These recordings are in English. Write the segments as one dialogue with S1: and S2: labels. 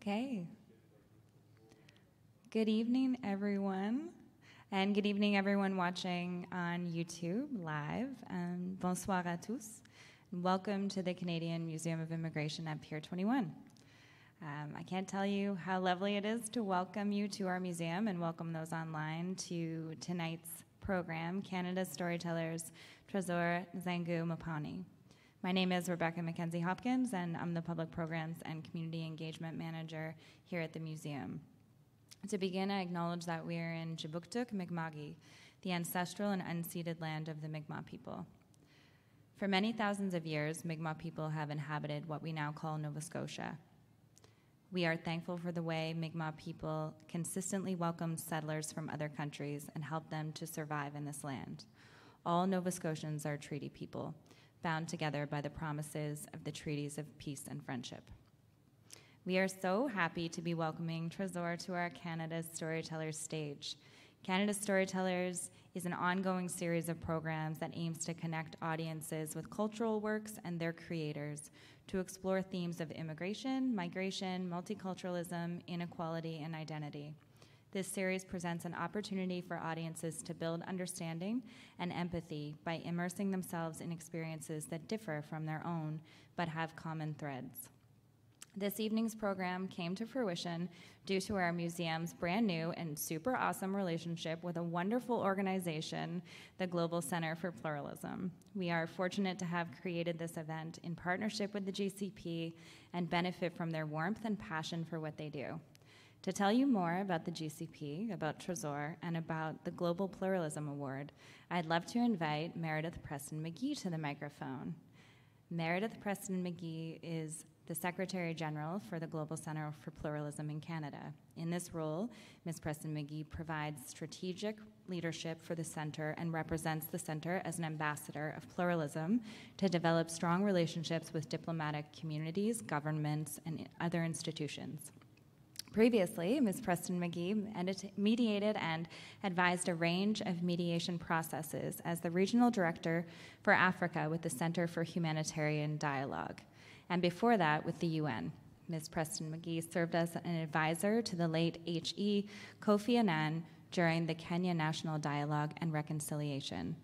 S1: Okay. Good evening, everyone. And good evening, everyone watching on YouTube live. Um, bonsoir à tous. Welcome to the Canadian Museum of Immigration at Pier 21. Um, I can't tell you how lovely it is to welcome you to our museum and welcome those online to tonight's program, Canada Storytellers Trésor Nzengu Mpauni. My name is Rebecca Mackenzie Hopkins, and I'm the Public Programs and Community Engagement Manager here at the museum. To begin, I acknowledge that we are in Kjipuktuk Mi'kma'ki, the ancestral and unceded land of the Mi'kmaq people. For many thousands of years, Mi'kmaq people have inhabited what we now call Nova Scotia. We are thankful for the way Mi'kmaq people consistently welcomed settlers from other countries and helped them to survive in this land. All Nova Scotians are treaty people, bound together by the promises of the treaties of peace and friendship. We are so happy to be welcoming Trésor to our Canada Storytellers stage. Canada Storytellers is an ongoing series of programs that aims to connect audiences with cultural works and their creators to explore themes of immigration, migration, multiculturalism, inequality, and identity. This series presents an opportunity for audiences to build understanding and empathy by immersing themselves in experiences that differ from their own but have common threads. This evening's program came to fruition due to our museum's brand new and super awesome relationship with a wonderful organization, the Global Center for Pluralism. We are fortunate to have created this event in partnership with the GCP and benefit from their warmth and passion for what they do. To tell you more about the GCP, about Trésor, and about the Global Pluralism Award, I'd love to invite Meredith Preston McGhie to the microphone. Meredith Preston McGhie is the Secretary General for the Global Center for Pluralism in Canada. In this role, Ms. Preston McGhie provides strategic leadership for the Center and represents the Center as an ambassador of pluralism to develop strong relationships with diplomatic communities, governments, and other institutions. Previously, Ms. Preston McGhie mediated and advised a range of mediation processes as the Regional Director for Africa with the Center for Humanitarian Dialogue, and before that with the UN. Ms. Preston McGhie served as an advisor to the late H.E. Kofi Annan during the Kenya National Dialogue and Reconciliation.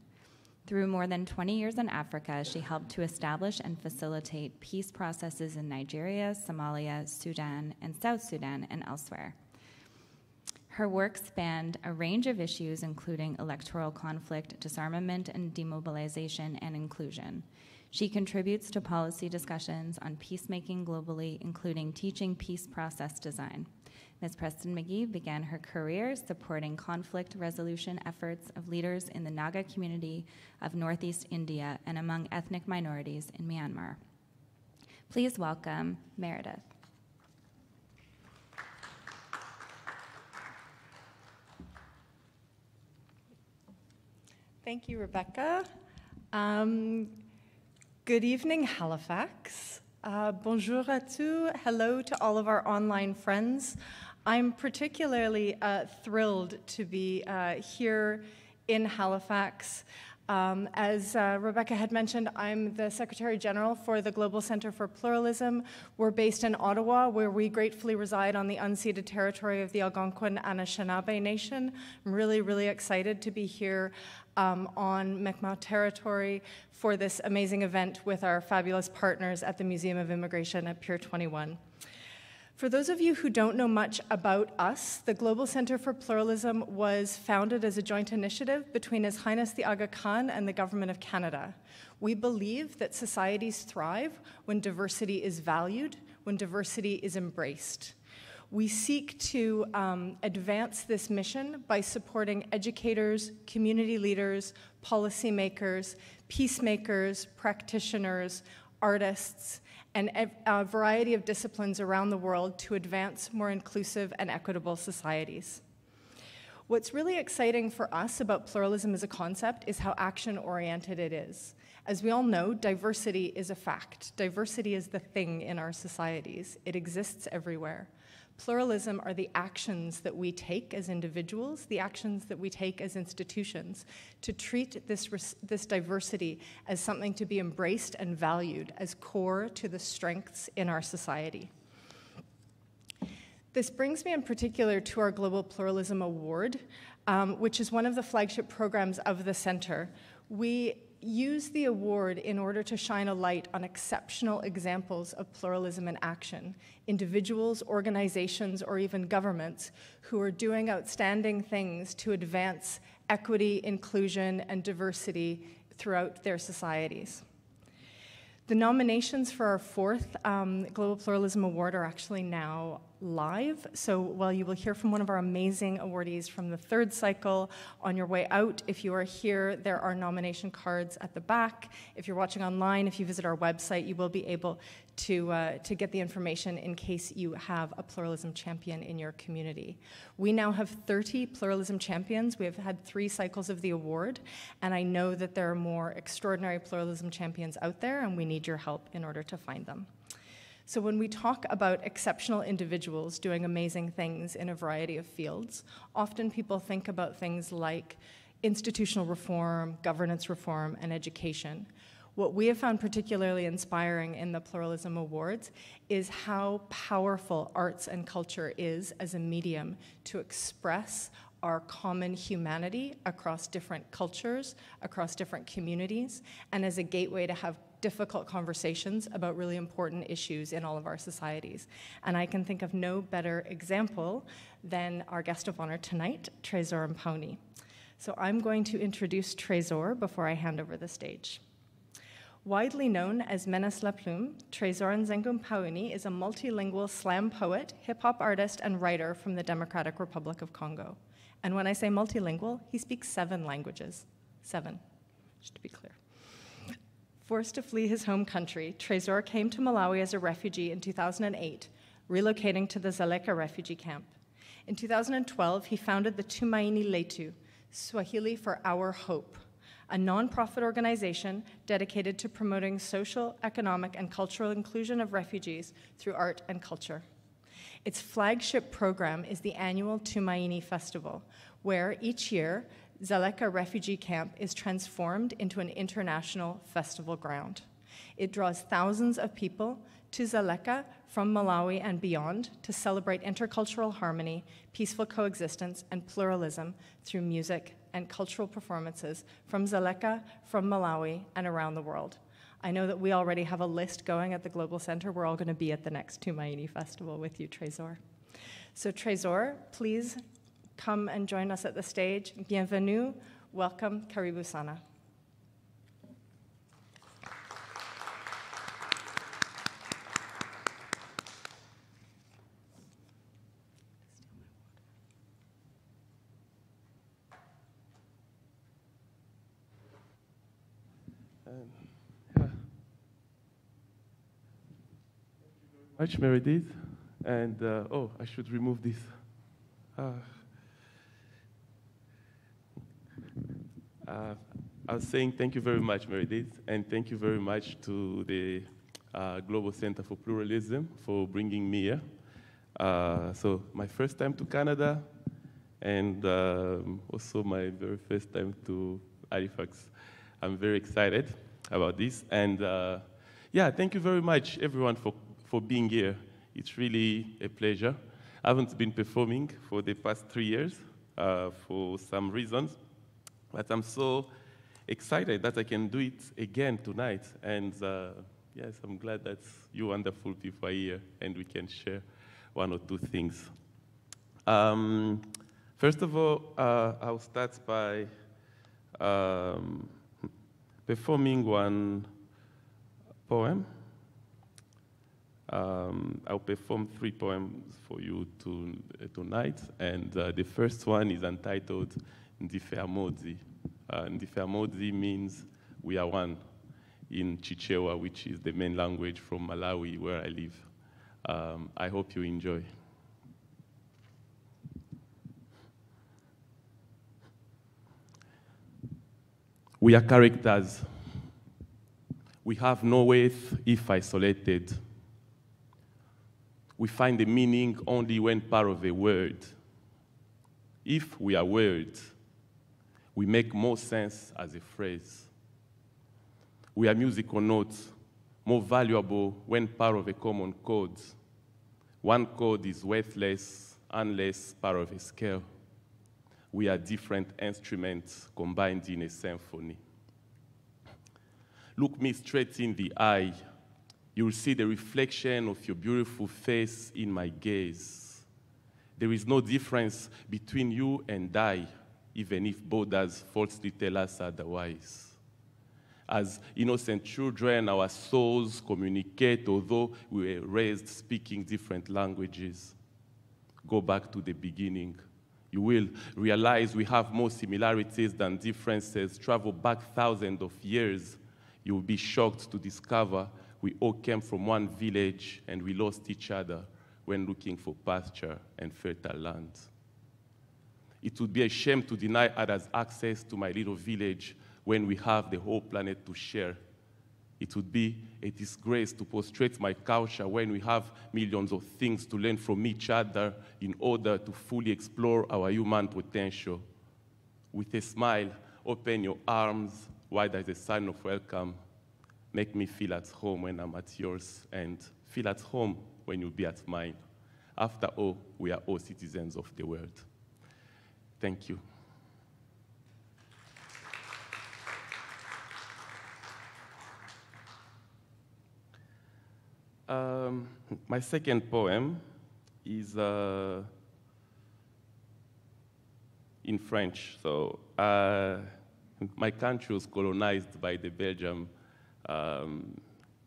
S1: Through more than 20 years in Africa, she helped to establish and facilitate peace processes in Nigeria, Somalia, Sudan, and South Sudan, and elsewhere. Her work spanned a range of issues, including electoral conflict, disarmament and demobilization, and inclusion. She contributes to policy discussions on peacemaking globally, including teaching peace process design. Ms. Preston McGhie began her career supporting conflict resolution efforts of leaders in the Naga community of Northeast India and among ethnic minorities in Myanmar. Please welcome Meredith.
S2: Thank you, Rebecca. Um, good evening, Halifax. Uh, bonjour à tous. Hello to all of our online friends. I'm particularly uh, thrilled to be uh, here in Halifax. Um, as uh, Rebecca had mentioned, I'm the Secretary General for the Global Center for Pluralism. We're based in Ottawa, where we gratefully reside on the unceded territory of the Algonquin Anishinaabe Nation. I'm really, really excited to be here um, on Mi'kmaq territory for this amazing event with our fabulous partners at the Museum of Immigration at Pier 21. For those of you who don't know much about us, the Global Center for Pluralism was founded as a joint initiative between His Highness the Aga Khan and the Government of Canada. We believe that societies thrive when diversity is valued, when diversity is embraced. We seek to um, advance this mission by supporting educators, community leaders, policymakers, peacemakers, practitioners, artists, and a variety of disciplines around the world to advance more inclusive and equitable societies. What's really exciting for us about pluralism as a concept is how action oriented it is. As we all know, diversity is a fact. Diversity is the thing in our societies, it exists everywhere. Pluralism are the actions that we take as individuals, the actions that we take as institutions to treat this, this diversity as something to be embraced and valued as core to the strengths in our society. This brings me in particular to our Global Pluralism Award, um, which is one of the flagship programs of the Center. We use the award in order to shine a light on exceptional examples of pluralism in action, individuals, organizations, or even governments who are doing outstanding things to advance equity, inclusion, and diversity throughout their societies. The nominations for our fourth um, Global Pluralism Award are actually now live. So while you will hear from one of our amazing awardees from the third cycle on your way out, if you are here, there are nomination cards at the back. If you're watching online, if you visit our website, you will be able to, uh, to get the information in case you have a pluralism champion in your community. We now have 30 pluralism champions. We have had three cycles of the award, and I know that there are more extraordinary pluralism champions out there, and we need your help in order to find them. So, when we talk about exceptional individuals doing amazing things in a variety of fields, often people think about things like institutional reform, governance reform, and education. What we have found particularly inspiring in the Pluralism Awards is how powerful arts and culture is as a medium to express our common humanity across different cultures, across different communities, and as a gateway to have difficult conversations about really important issues in all of our societies. And I can think of no better example than our guest of honor tonight, Trésor Mpauni. So I'm going to introduce Trésor before I hand over the stage. Widely known as Menes la Plume, Trésor Nzengu Mpauni is a multilingual slam poet, hip hop artist, and writer from the Democratic Republic of Congo. And when I say multilingual, he speaks seven languages. Seven, just to be clear. Forced to flee his home country, Trésor came to Malawi as a refugee in 2008, relocating to the Dzaleka refugee camp. In 2012, he founded the Tumaini Letu, Swahili for Our Hope, a nonprofit organization dedicated to promoting social, economic, and cultural inclusion of refugees through art and culture. Its flagship program is the annual Tumaini Festival, where each year Dzaleka refugee camp is transformed into an international festival ground. It draws thousands of people to Dzaleka from Malawi and beyond to celebrate intercultural harmony, peaceful coexistence, and pluralism through music and cultural performances from Dzaleka, from Malawi, and around the world. I know that we already have a list going at the Global Center. We're all going to be at the next Tumaini Festival with you, Trésor. So, Trésor, please come and join us at the stage. Bienvenue, welcome, Karibu Sana.
S3: Much Meredith, and uh, oh, I should remove this. Uh, uh, I was saying thank you very much, Meredith, and thank you very much to the uh, Global Center for Pluralism for bringing me here. Uh, so my first time to Canada, and um, also my very first time to Halifax. I'm very excited about this, and uh, yeah, thank you very much, everyone, for, for being here. It's really a pleasure. I haven't been performing for the past three years uh, for some reasons, but I'm so excited that I can do it again tonight. And uh, yes, I'm glad that you wonderful people are here and we can share one or two things. Um, first of all, uh, I'll start by um, performing one poem. Um, I'll perform three poems for you to, uh, tonight, and uh, the first one is entitled Ndifermodzi. Uh, Ndifermodzi means we are one in Chichewa, which is the main language from Malawi, where I live. Um, I hope you enjoy. We are characters. We have no worth if isolated. We find the meaning only when part of a word. If we are words, we make more sense as a phrase. We are musical notes, more valuable when part of a common code. One chord is worthless unless part of a scale. We are different instruments combined in a symphony. Look me straight in the eye. You will see the reflection of your beautiful face in my gaze. There is no difference between you and I, even if Buddhas falsely tell us otherwise. As innocent children, our souls communicate, although we were raised speaking different languages. Go back to the beginning. You will realize we have more similarities than differences. Travel back thousands of years. You will be shocked to discover we all came from one village and we lost each other when looking for pasture and fertile land. It would be a shame to deny others access to my little village when we have the whole planet to share. It would be a disgrace to prostrate my culture when we have millions of things to learn from each other in order to fully explore our human potential. With a smile, open your arms wide as a sign of welcome. Make me feel at home when I'm at yours, and feel at home when you'll be at mine. After all, we are all citizens of the world. Thank you. Um, my second poem is uh, in French. So uh, my country was colonized by the Belgium, um,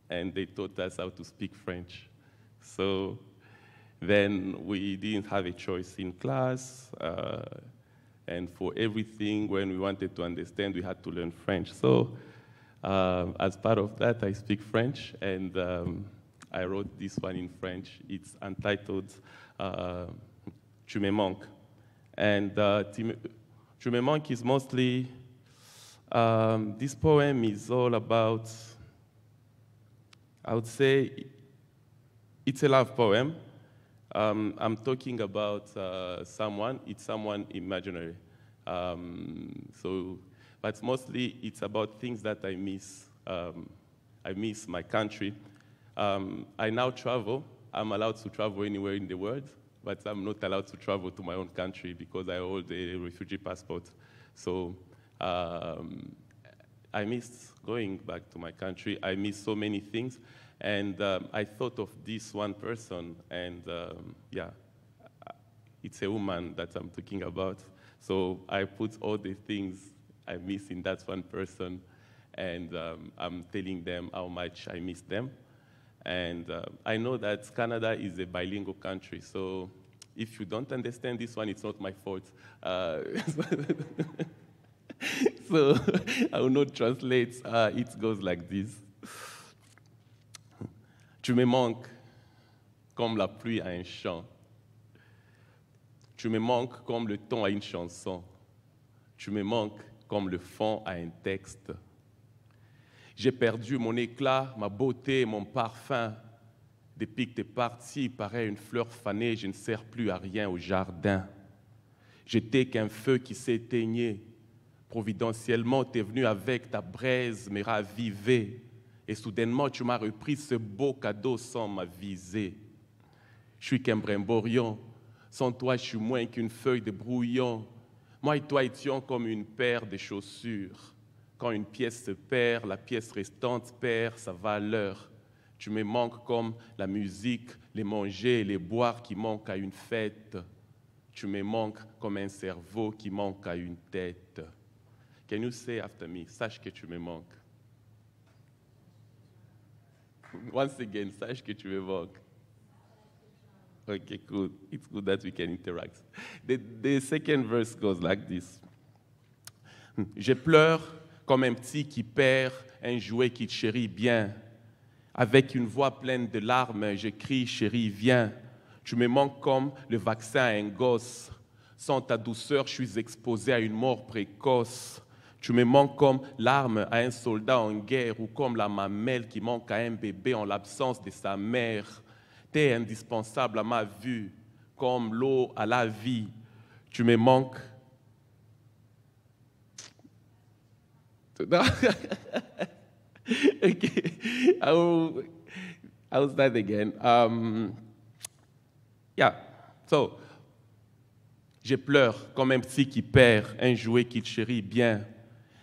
S3: and they taught us how to speak French. So then we didn't have a choice in class, uh, and for everything, when we wanted to understand, we had to learn French. So uh, as part of that, I speak French, and um, I wrote this one in French. It's entitled uh, Tu me manques. And uh, Tu me manques is mostly, um, this poem is all about, I would say, it's a love poem. Um, I'm talking about uh, someone, it's someone imaginary. Um, so, but mostly it's about things that I miss. Um, I miss my country. Um, I now travel. I'm allowed to travel anywhere in the world, but I'm not allowed to travel to my own country because I hold a refugee passport. So um, I miss going back to my country. I miss so many things. And um, I thought of this one person, and um, yeah, it's a woman that I'm talking about. So I put all the things I miss in that one person, and um, I'm telling them how much I miss them. And uh, I know that Canada is a bilingual country, so if you don't understand this one, it's not my fault. Uh, so I will not translate. Uh, it goes like this. Tu me manques comme la pluie à un chant. Tu me manques comme le ton à une chanson. Tu me manques comme le fond à un texte. J'ai perdu mon éclat, ma beauté, mon parfum. Depuis que tu es parti, pareil une fleur fanée, je ne sers plus à rien au jardin. J'étais qu'un feu qui s'éteignait. Providentiellement, tu es venu avec ta braise, me raviver. Et soudainement, tu m'as repris ce beau cadeau sans m'aviser. Je suis qu'un brimborion. Sans toi, je suis moins qu'une feuille de brouillon. Moi et toi étions comme une paire de chaussures. Quand une pièce se perd, la pièce restante perd sa valeur. Tu me manques comme la musique, les manger et les boire qui manquent à une fête. Tu me manques comme un cerveau qui manque à une tête. Can you say after me, sache que tu me manques? Once again, sache que tu me manques. Okay, good. It's good that we can interact. The, the second verse goes like this. Je pleure comme un petit qui perd un jouet qu'il chérit bien. Avec une voix pleine de larmes, je crie, chérie, viens. Tu me manques comme le vaccin à un gosse. Sans ta douceur, je suis exposé à une mort précoce. Tu me manques comme l'arme à un soldat en guerre ou comme la mamelle qui manque à un bébé en l'absence de sa mère. Tu es indispensable à ma vue, comme l'eau à la vie. Tu me manques okay. I will, I will start again. Um, Yeah. So, je pleure comme un psy qui perd un jouet qu'il chérit bien.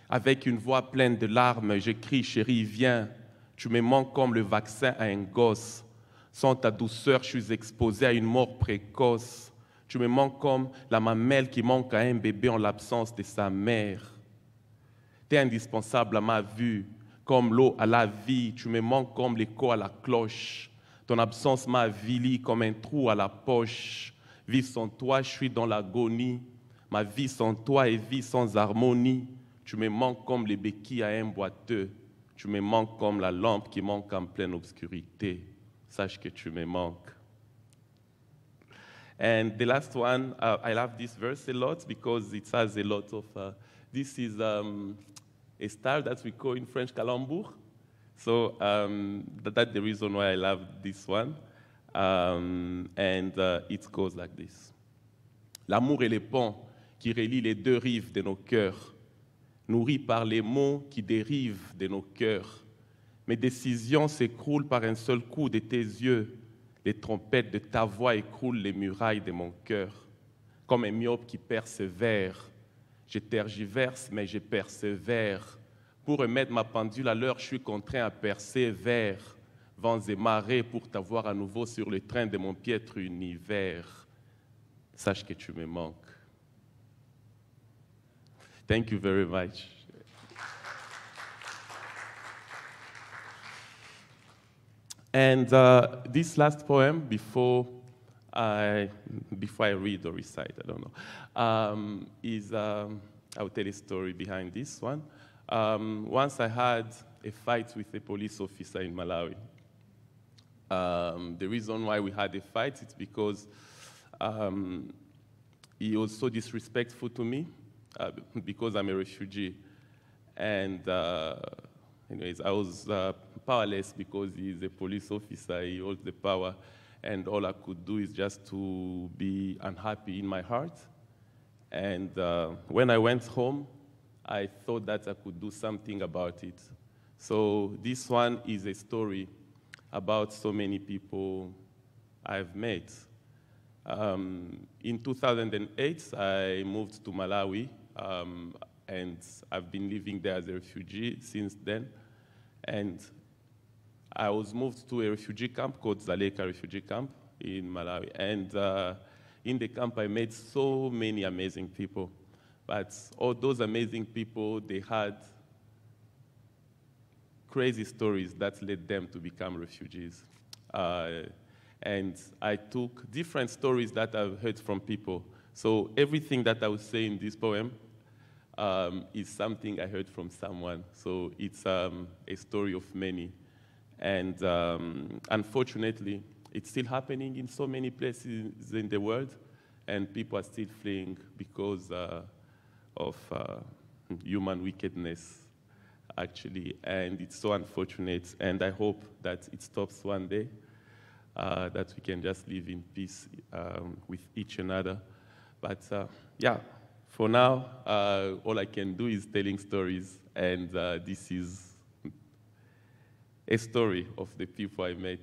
S3: Avec une voix pleine de larmes, je crie Chérie, viens. Tu me manques comme le vaccin à un gosse. Sans ta douceur, je suis exposé à une mort précoce. Tu me manques comme la mamelle qui manque à un bébé en l'absence de sa mère. Tu es indispensable à ma vue, comme l'eau à la vie. Tu me manques comme l'écho à la cloche. Ton absence m'a avili comme un trou à la poche. Vivre sans toi, je suis dans l'agonie. Ma vie sans toi est vie sans harmonie. Tu me manques comme les béquilles à un boiteux. Tu me manques comme la lampe qui manque en pleine obscurité. Sache que tu me manques. And the last one, uh, I love this verse a lot because it has a lot of. Uh, this is um, a style that we call in French calembour. So um, that, that's the reason why I love this one. Um, and uh, it goes like this L'amour est le pont qui relie les deux rives de nos cœurs, nourri par les mots qui dérivent de nos cœurs. Mes décisions s'écroulent par un seul coup de tes yeux. Les trompettes de ta voix écroulent les murailles de mon cœur. Comme un myope qui persévère, je tergiverse, mais je persévère. Pour remettre ma pendule à l'heure, je suis contraint à persévérer. Vents et marées pour t'avoir à nouveau sur le train de mon piètre univers. Sache que tu me manques. Thank you very much. And uh, this last poem, before I, before I read or recite, I don't know, um, is um, I'll tell a story behind this one. Um, once I had a fight with a police officer in Malawi. Um, the reason why we had a fight is because um, he was so disrespectful to me uh, because I'm a refugee. And uh, anyways, I was uh, powerless because he's a police officer, he holds the power, and all I could do is just to be unhappy in my heart. And uh, when I went home, I thought that I could do something about it. So this one is a story about so many people I've met. Um, in 2008, I moved to Malawi, um, and I've been living there as a refugee since then. And I was moved to a refugee camp called Dzaleka Refugee Camp in Malawi. And uh, in the camp, I met so many amazing people. But all those amazing people, they had crazy stories that led them to become refugees. Uh, and I took different stories that I've heard from people. So everything that I would say in this poem um, is something I heard from someone. So it's um, a story of many. And um, unfortunately, it's still happening in so many places in the world, and people are still fleeing because uh, of uh, human wickedness, actually. And it's so unfortunate, and I hope that it stops one day, uh, that we can just live in peace um, with each another. But uh, yeah, for now, uh, all I can do is telling stories, and uh, this is a story of the people I met.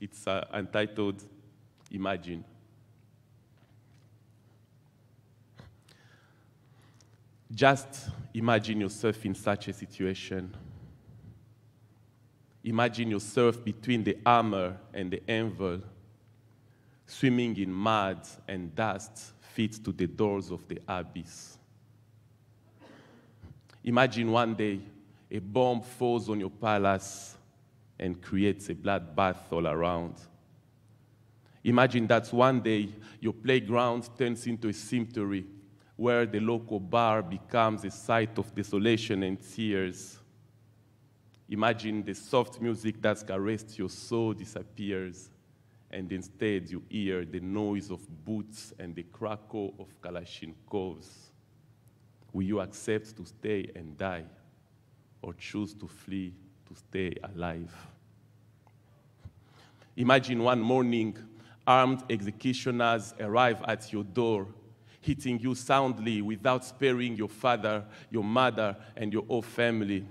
S3: It's uh, entitled Imagine. Just imagine yourself in such a situation. Imagine yourself between the hammer and the anvil, swimming in mud and dust fit to the doors of the abyss. Imagine one day a bomb falls on your palace and creates a bloodbath all around. Imagine that one day your playground turns into a cemetery where the local bar becomes a site of desolation and tears. Imagine the soft music that caressed your soul disappears, and instead you hear the noise of boots and the crackle of Kalashnikovs. Will you accept to stay and die, or choose to flee to stay alive? Imagine one morning, armed executioners arrive at your door, hitting you soundly without sparing your father, your mother, and your whole family.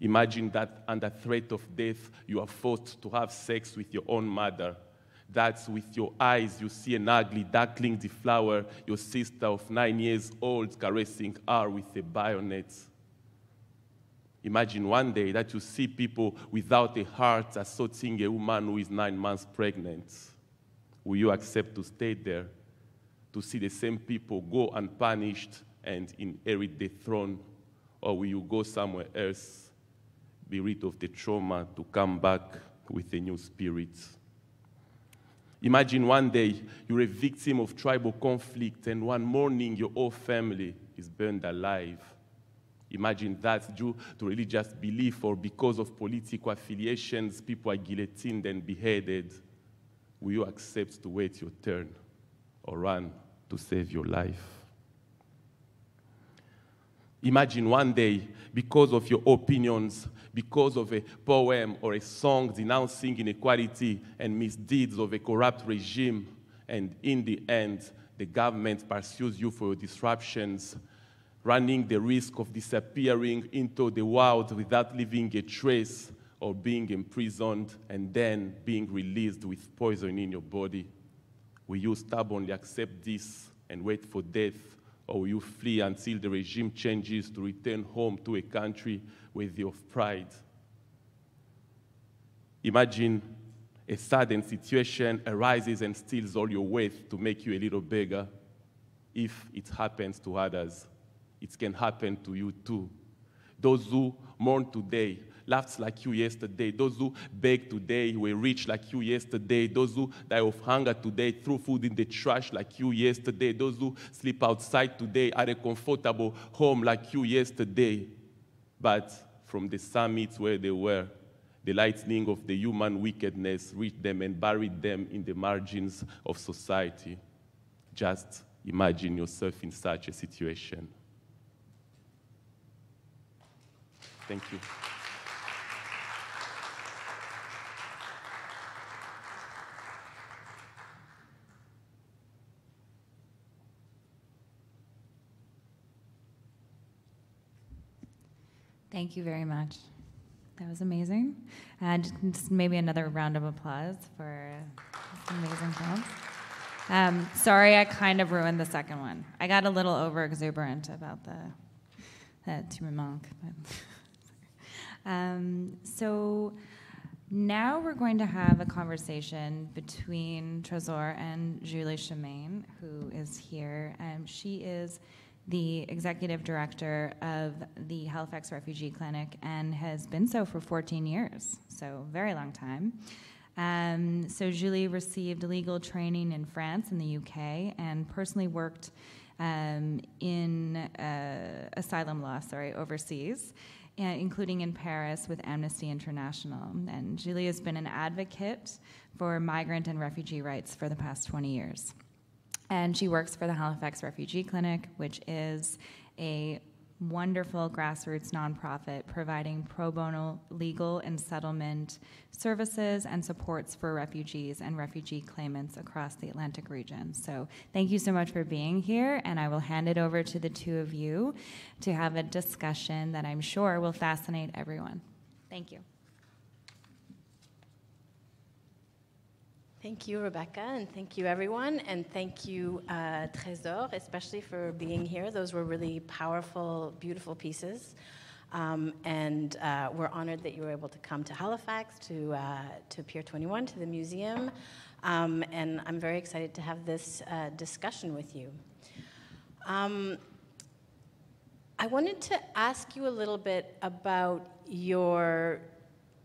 S3: Imagine that under threat of death, you are forced to have sex with your own mother. That's with your eyes you see an ugly, duckling deflower, your sister of nine years old caressing her with a bayonet. Imagine one day that you see people without a heart assaulting a woman who is nine months pregnant. Will you accept to stay there? To see the same people go unpunished and inherit the throne? Or will you go somewhere else, be rid of the trauma to come back with a new spirit? Imagine one day you're a victim of tribal conflict, and one morning your whole family is burned alive. Imagine that due to religious belief or because of political affiliations, people are guillotined and beheaded. Will you accept to wait your turn or run to save your life? Imagine one day, because of your opinions, because of a poem or a song denouncing inequality and misdeeds of a corrupt regime, and in the end, the government pursues you for your disruptions, running the risk of disappearing into the wild without leaving a trace or being imprisoned and then being released with poison in your body? Will you stubbornly accept this and wait for death? Or will you flee until the regime changes to return home to a country worthy your pride? Imagine a sudden situation arises and steals all your wealth to make you a little beggar. If it happens to others, it can happen to you too. Those who mourn today laughed like you yesterday. Those who beg today were rich like you yesterday. Those who die of hunger today threw food in the trash like you yesterday. Those who sleep outside today are a comfortable home like you yesterday. But from the summits where they were, the lightning of the human wickedness reached them and buried them in the margins of society. Just imagine yourself in such a situation. Thank you.
S1: Thank you very much. That was amazing. And just maybe another round of applause for this amazing film. Um, sorry, I kind of ruined the second one. I got a little over exuberant about the that tu. But um, so now we're going to have a conversation between Trésor and Julie Chamagne, who is here. Um, she is the executive director of the Halifax Refugee Clinic and has been so for 14 years, so very long time. Um, so Julie received legal training in France and the UK and personally worked um, in uh, asylum law, sorry, overseas, uh, including in Paris with Amnesty International. And Julie has been an advocate for migrant and refugee rights for the past 20 years. And she works for the Halifax Refugee Clinic, which is a wonderful grassroots nonprofit providing pro bono legal and settlement services and supports for refugees and refugee claimants across the Atlantic region. So, thank you so much for being here, and I will hand it over to the two of you to have a discussion that I'm sure will fascinate everyone. Thank you.
S4: Thank you, Rebecca, and thank you, everyone, and thank you, uh, Trésor, especially for being here. Those were really powerful, beautiful pieces. Um, and uh, we're honored that you were able to come to Halifax, to, uh, to Pier 21, to the museum. Um, and I'm very excited to have this uh, discussion with you. Um, I wanted to ask you a little bit about your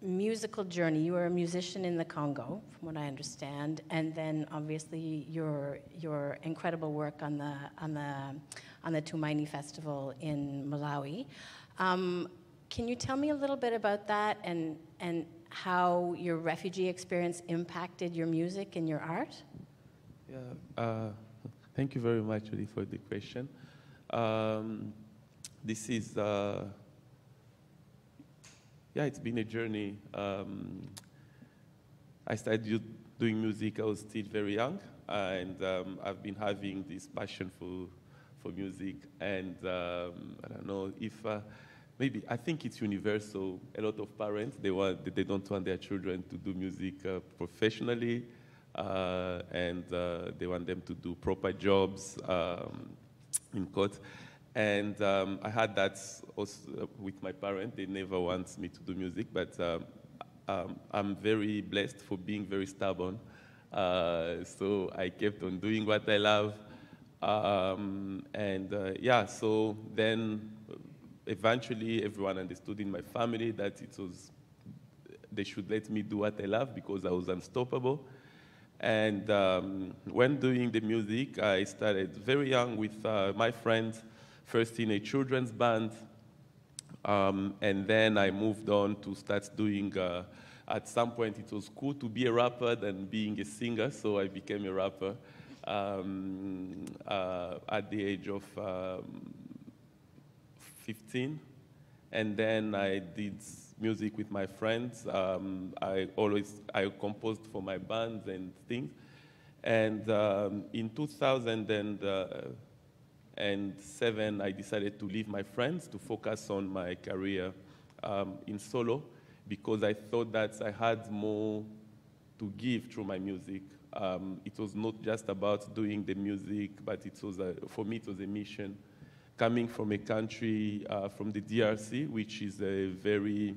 S4: musical journey. You were a musician in the Congo, from what I understand, and then obviously your your incredible work on the on the on the Tumaini Festival in Malawi. Um, can you tell me a little bit about that and and how your refugee experience impacted your music and your art?
S3: Yeah, uh, thank you very much, for the question. Um, this is. Uh, yeah, it's been a journey. Um, I started doing music, I was still very young, and um, I've been having this passion for, for music. And um, I don't know if uh, maybe, I think it's universal. A lot of parents, they, want, they don't want their children to do music uh, professionally. uh, and uh, they want them to do proper jobs um, in court. And um, I had that with my parents. They never want me to do music, but um, um, I'm very blessed for being very stubborn. Uh, so I kept on doing what I love. Um, and uh, yeah, so then eventually everyone understood in my family that it was, they should let me do what I love because I was unstoppable. And um, when doing the music, I started very young with uh, my friends, first in a children's band, um, and then I moved on to start doing. Uh, at some point, it was cool to be a rapper than being a singer, so I became a rapper um, uh, at the age of um, 15. And then I did music with my friends. Um, I always I composed for my bands and things. And in um, in 2007, I decided to leave my friends to focus on my career um, in solo because I thought that I had more to give through my music. Um, it was not just about doing the music, but it was a, for me it was a mission. Coming from a country, uh, from the DRC, which is a very,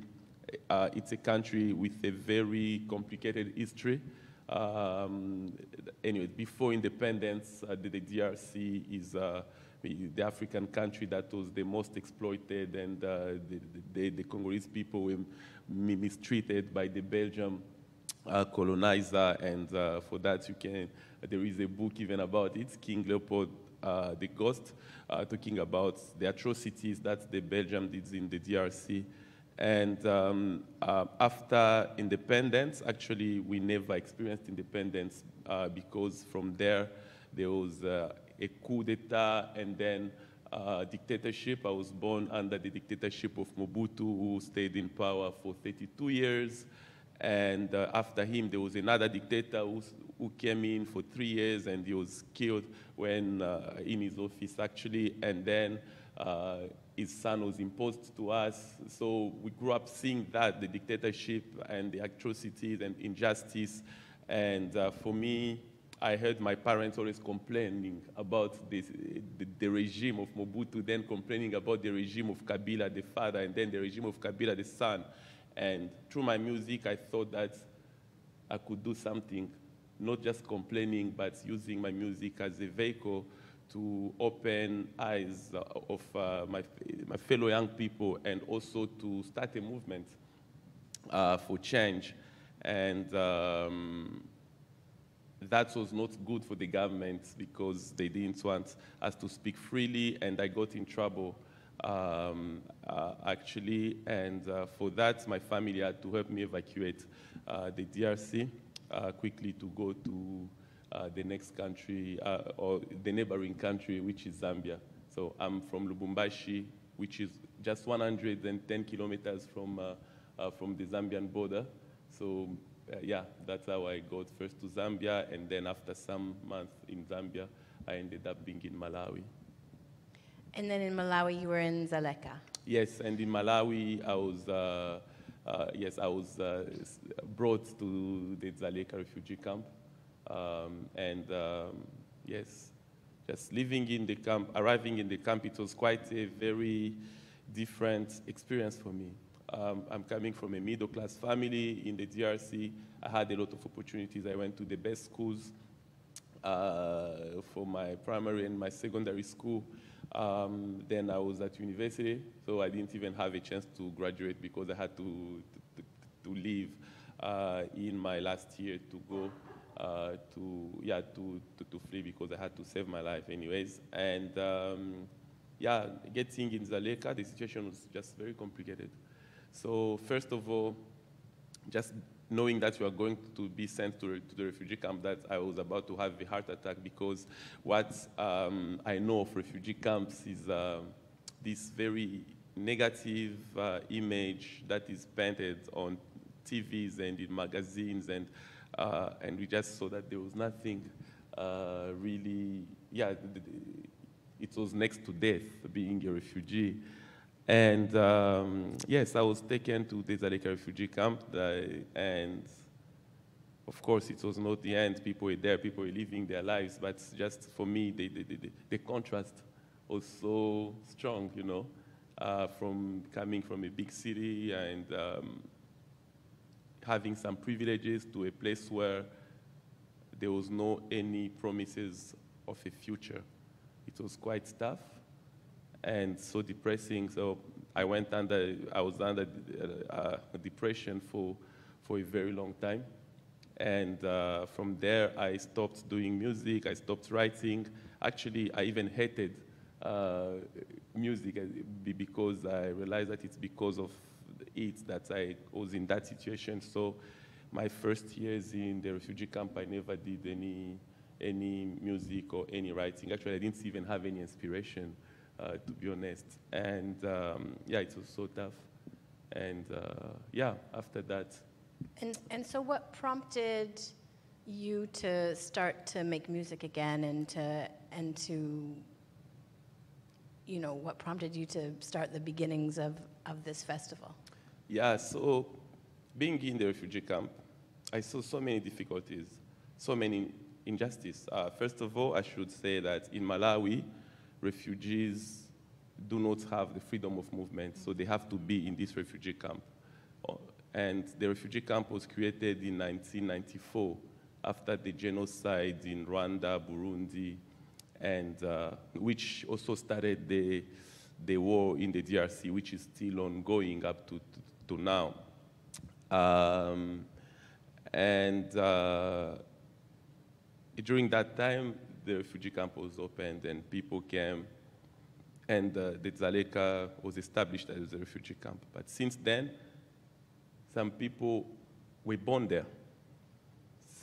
S3: uh, it's a country with a very complicated history. Um, anyway, before independence, uh, the, the, DRC is uh, the African country that was the most exploited, and uh, the, the, the, Congolese people were mistreated by the Belgium uh, colonizer, and uh, for that you can, there is a book even about it, King Leopold uh, the Ghost, uh, talking about the atrocities that the Belgium did in the DRC. And um, uh, after independence, actually, we never experienced independence uh, because from there, there was a coup d'etat and then dictatorship. I was born under the dictatorship of Mobutu, who stayed in power for 32 years. And uh, after him, there was another dictator who, who, came in for three years and he was killed when uh, in his office, actually. And then uh, his son was imposed to us. So we grew up seeing that the dictatorship and the atrocities and injustice. And uh, for me, I heard my parents always complaining about this, the, the, regime of Mobutu, then complaining about the regime of Kabila, the father, and then the regime of Kabila, the son. And through my music, I thought that I could do something, not just complaining, but using my music as a vehicle to open eyes of uh, my, my fellow young people and also to start a movement uh, for change. And um, that was not good for the government because they didn't want us to speak freely, and I got in trouble um, uh, actually. And uh, for that, my family had to help me evacuate uh, the DRC uh, quickly to go to uh, the next country or the neighboring country, which is Zambia. So I'm from Lubumbashi, which is just 110 kilometers from, from the Zambian border. So uh, yeah, that's how I got first to Zambia, and then after some months in Zambia, I ended up being in Malawi.
S4: And then in Malawi, you were in Dzaleka.
S3: Yes, and in Malawi, I was, uh, uh, yes, I was uh, brought to the Dzaleka refugee camp. Um, and um, yes, just living in the camp, arriving in the camp, it was quite a very different experience for me. Um, I'm coming from a middle class family in the DRC. I had a lot of opportunities. I went to the best schools uh, for my primary and my secondary school. Um, then I was at university, so I didn't even have a chance to graduate because I had to, to, to leave uh, in my last year to go uh, to, yeah, to, to, to, flee because I had to save my life anyways. And um, yeah, getting in Dzaleka, the situation was just very complicated. So first of all, just knowing that you are going to be sent to, to, the refugee camp, that I was about to have a heart attack because what um, I know of refugee camps is uh, this very negative uh, image that is painted on TVs and in magazines, and, uh, and we just saw that there was nothing uh, really, yeah, it was next to death being a refugee. And um, yes, I was taken to the Dzaleka refugee camp, and of course, it was not the end. People were there, people were living their lives, but just for me, the, the, the, the contrast was so strong, you know, uh, from coming from a big city and um, having some privileges to a place where there was no any promises of a future. It was quite tough and so depressing. So I went under, I was under uh, depression for, for a very long time. And uh, from there, I stopped doing music, I stopped writing. Actually, I even hated uh, music uh, because I realized that it's because of it that I was in that situation. So my first years in the refugee camp, I never did any, any music or any writing. Actually, I didn't even have any inspiration, uh, to be honest. And um, yeah, it was so tough. And uh, yeah, after that.
S4: And, and so, what prompted you to start to make music again and to, and to you know, what prompted you to start the beginnings of, of this festival?
S3: Yeah, so being in the refugee camp, I saw so many difficulties, so many injustice. Uh, first of all, I should say that in Malawi, refugees do not have the freedom of movement, so they have to be in this refugee camp. Uh, and the refugee camp was created in 1994 after the genocide in Rwanda, Burundi, and uh, which also started the, the war in the DRC, which is still ongoing up to, to, to now. Um, and uh, during that time, the refugee camp was opened and people came, and uh, the Dzaleka was established as a refugee camp. But since then, some people were born there.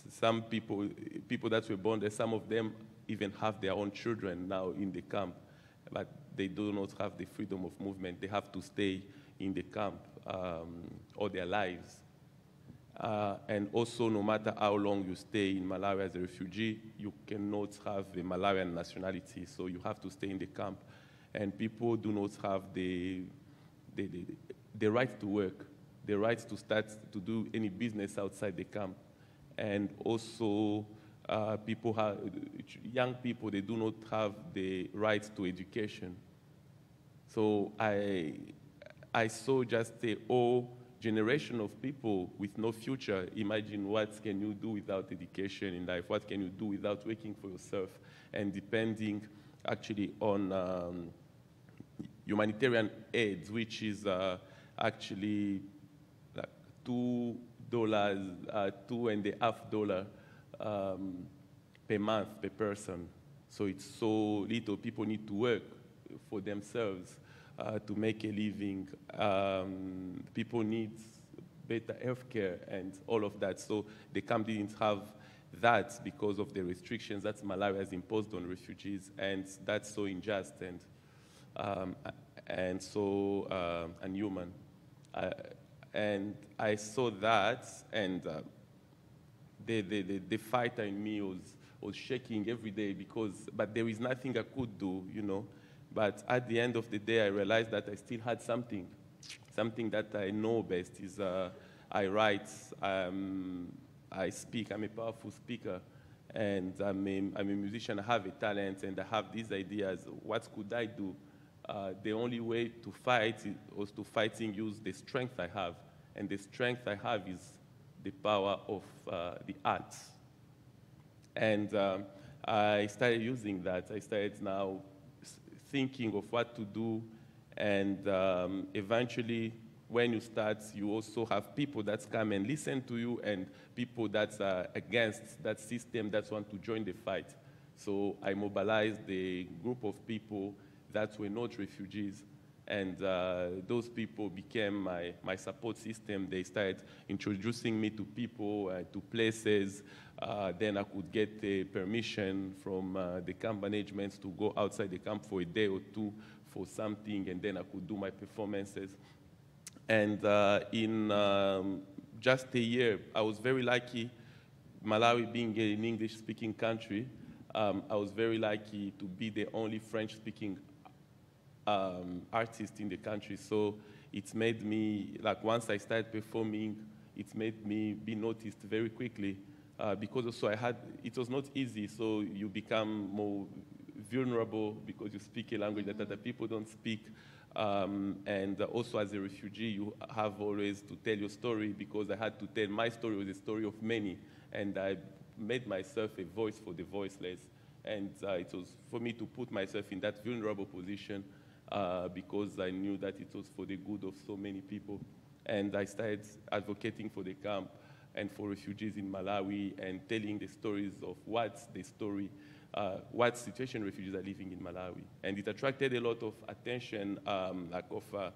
S3: Some people, people that were born there, some of them even have their own children now in the camp, but they do not have the freedom of movement. They have to stay in the camp um, all their lives. Uh, and also, no matter how long you stay in Malawi as a refugee, you cannot have a Malawian nationality, so you have to stay in the camp. And people do not have the, the, the, the right to work, the right to start to do any business outside the camp. And also, uh, people have, young people, they do not have the right to education. So I, I saw just a whole generation of people with no future. Imagine what can you do without education in life? What can you do without working for yourself and depending actually on um, humanitarian aid, which is uh, actually like two dollars, uh, two and a half dollar um, per month per person. So it's so little. People need to work for themselves uh, to make a living. Um, people need better healthcare and all of that. So the camp didn't have that because of the restrictions that Malawi has imposed on refugees, and that's so unjust and um, and so uh, unhuman. Uh, and I saw that, and uh, the, the, the, the fighter in me was, was shaking every day because, but there is nothing I could do, you know. But at the end of the day, I realized that I still had something, something that I know best is uh, I write, um, I speak, I'm a powerful speaker, and I'm a, I'm a musician, I have a talent, and I have these ideas. What could I do? Uh, the only way to fight was to fighting use the strength I have, and the strength I have is the power of uh, the arts. And um, I started using that. I started now thinking of what to do, and um, eventually, when you start, you also have people that come and listen to you, and people that are against that system that want to join the fight. So I mobilized a group of people that were not refugees and uh, those people became my, my support system. They started introducing me to people, uh, to places. Uh, then I could get permission from uh, the camp management to go outside the camp for a day or two for something, and then I could do my performances. And uh, in um, just a year, I was very lucky, Malawi being an English-speaking country, um, I was very lucky to be the only French-speaking um, artist in the country. So it made me, like once I started performing, it made me be noticed very quickly. uh, because also I had, it was not easy, so you become more vulnerable because you speak a language that other people don't speak. Um, and also as a refugee, you have always to tell your story because I had to tell my story was a story of many. And I made myself a voice for the voiceless. And uh, it was for me to put myself in that vulnerable position uh, because I knew that it was for the good of so many people. And I started advocating for the camp and for refugees in Malawi and telling the stories of what's the story uh, what situation refugees are living in Malawi. And it attracted a lot of attention, um, like of, uh,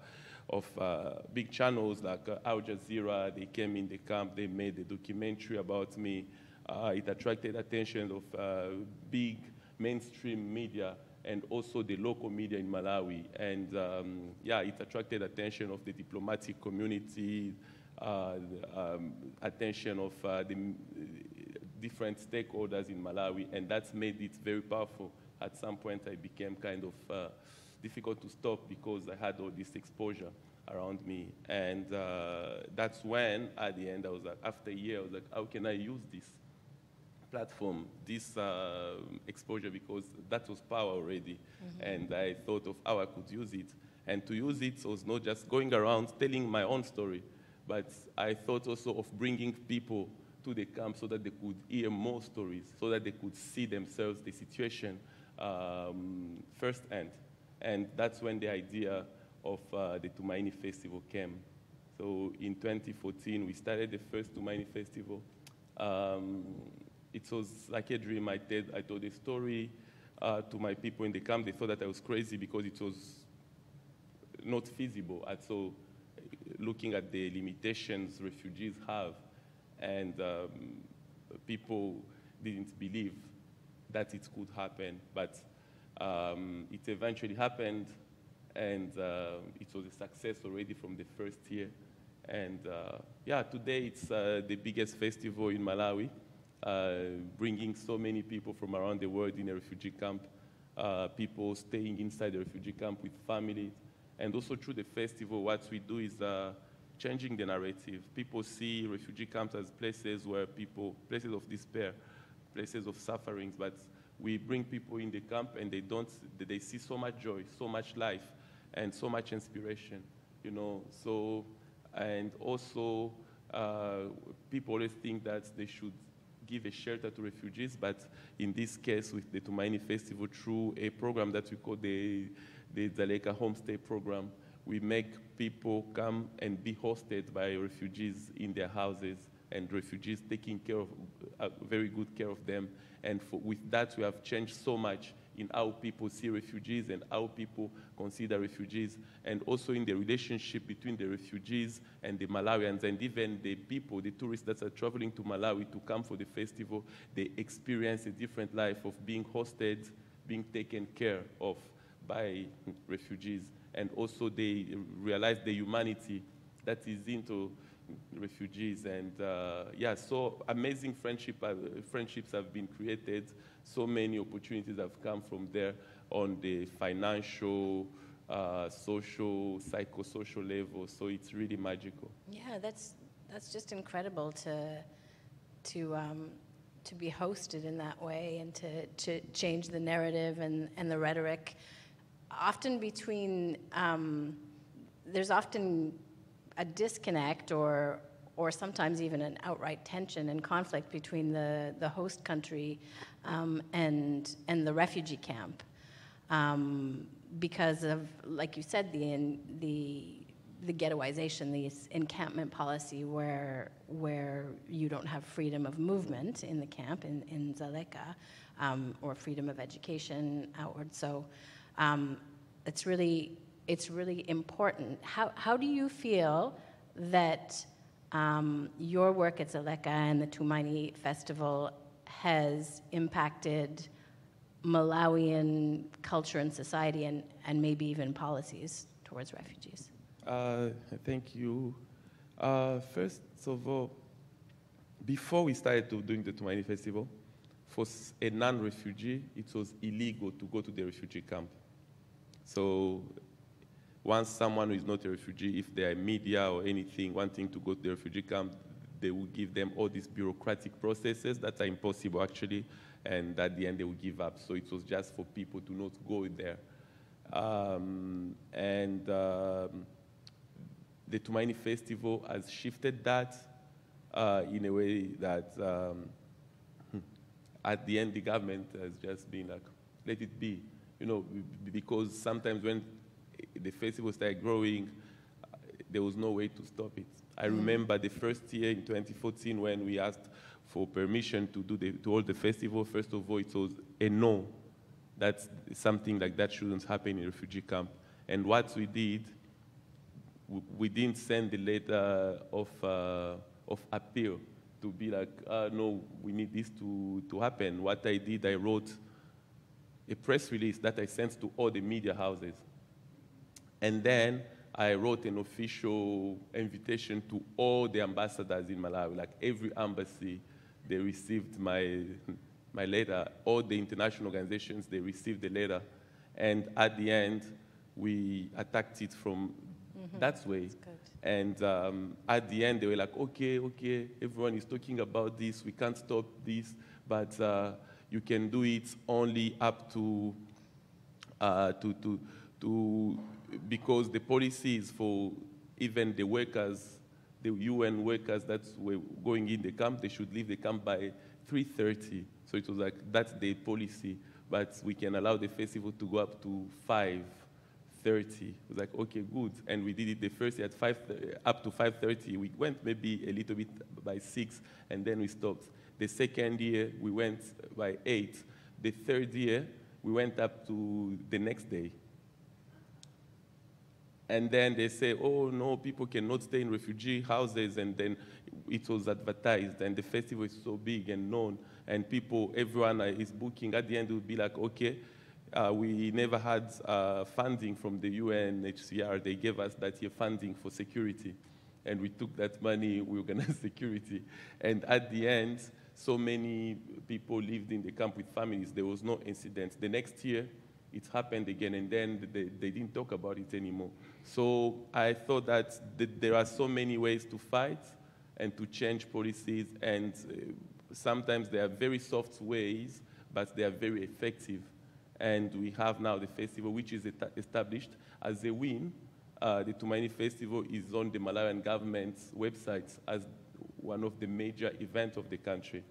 S3: of uh, big channels like uh, Al Jazeera. They came in the camp, they made a documentary about me. Uh, it attracted attention of uh, big mainstream media and also the local media in Malawi. And um, yeah, it attracted attention of the diplomatic community, um, attention of the different stakeholders in Malawi, and that's made it very powerful. At some point, I became kind of uh, difficult to stop because I had all this exposure around me. And uh, that's when, at the end, I was like, after a year, I was like, how can I use this platform, this uh, exposure, because that was power already. Mm-hmm. And I thought of how I could use it. And to use it was not just going around telling my own story, but I thought also of bringing people to the camp so that they could hear more stories, so that they could see themselves, the situation um, firsthand. And that's when the idea of uh, the Tumaini Festival came. So in 2014, we started the first Tumaini Festival. Um, it was like a dream. I, did, I told a story uh, to my people in the camp. They thought that I was crazy because it was not feasible. And so looking at the limitations refugees have, and um, people didn't believe that it could happen, but um, it eventually happened, and uh, it was a success already from the first year. And uh, yeah, today it's uh, the biggest festival in Malawi, bringing so many people from around the world in a refugee camp, uh, people staying inside the refugee camp with families. And also through the festival, what we do is uh, changing the narrative. People see refugee camps as places where people, places of despair, places of sufferings, but we bring people in the camp and they don't, they see so much joy, so much life, and so much inspiration, you know. So, and also, uh, people always think that they should give a shelter to refugees, but in this case, with the Tumaini Festival, through a program that we call the, the Dzaleka Homestay Program, we make people come and be hosted by refugees in their houses and refugees taking care of, uh, very good care of them. And for, with that, we have changed so much in how people see refugees and how people consider refugees, and also in the relationship between the refugees and the Malawians, and even the people, the tourists that are traveling to Malawi to come for the festival, they experience a different life of being hosted, being taken care of by refugees. And also they realize the humanity that is into refugees. And uh, yeah, so amazing friendship, uh, friendships have been created. So many opportunities have come from there on the financial, uh, social, psychosocial level. So it's really magical.
S4: Yeah, that's that's just incredible to to um, to be hosted in that way and to to change the narrative and and the rhetoric often between, um, there's often a disconnect or, or sometimes even an outright tension and conflict between the, the host country um, and, and the refugee camp. Um, because of, like you said, the, the, the ghettoization, the encampment policy where, where you don't have freedom of movement in the camp in, in Dzaleka um, or freedom of education outward. So um, it's really it's really important. How how do you feel that um, your work at Dzaleka and the Tumaini Festival has impacted Malawian culture and society and, and maybe even policies towards refugees?
S3: Uh, thank you. Uh, first of all, before we started doing the Tumaini Festival, for a non-refugee, it was illegal to go to the refugee camp. So once someone who is not a refugee, if they are media or anything wanting to go to the refugee camp, they will give them all these bureaucratic processes that are impossible actually, and at the end they will give up. So it was just for people to not go there. Um, and um, the Tumaini Festival has shifted that uh, in a way that um, at the end the government has just been like, let it be. You know, because sometimes when the festival started growing, there was no way to stop it. I remember the first year in 2014 when we asked for permission to do the, to hold the festival. First of all, it was a no. That's something like that shouldn't happen in a refugee camp. And what we did, we, we didn't send the letter of, uh, of appeal to be like, uh, no, we need this to, to happen. What I did, I wrote a press release that I sent to all the media houses. And then I wrote an official invitation to all the ambassadors in Malawi, like every embassy, they received my, my letter. All the international organizations, they received the letter. And at the end, we attacked it from mm-hmm. that way. And um, at the end, they were like, okay, okay, everyone is talking about this, we can't stop this, but uh, you can do it only up to, uh, to, to, to because the policy is for even the workers, the UN workers that were going in the camp, they should leave the camp by 3.30. So it was like, that's the policy, but we can allow the festival to go up to 5.30. It was like, okay, good. And we did it the first year at 5, up to 5.30. We went maybe a little bit by 6, and then we stopped. The second year, we went by 8. The third year, we went up to the next day. And then they say, oh no, people cannot stay in refugee houses. And then it was advertised, and the festival is so big and known, and people, everyone is booking. At the end, it would be like, okay, uh, we never had uh, funding from the UNHCR. They gave us that year funding for security. And we took that money, we organized security. And at the end, so many people lived in the camp with families, there was no incident. The next year, it happened again, and then they, they didn't talk about it anymore. So I thought that there are so many ways to fight and to change policies, and uh, sometimes they are very soft ways, but they are very effective. And we have now the festival, which is established as a win. Uh, the Tumaini Festival is on the Malawian government's website as one of the major events of the country.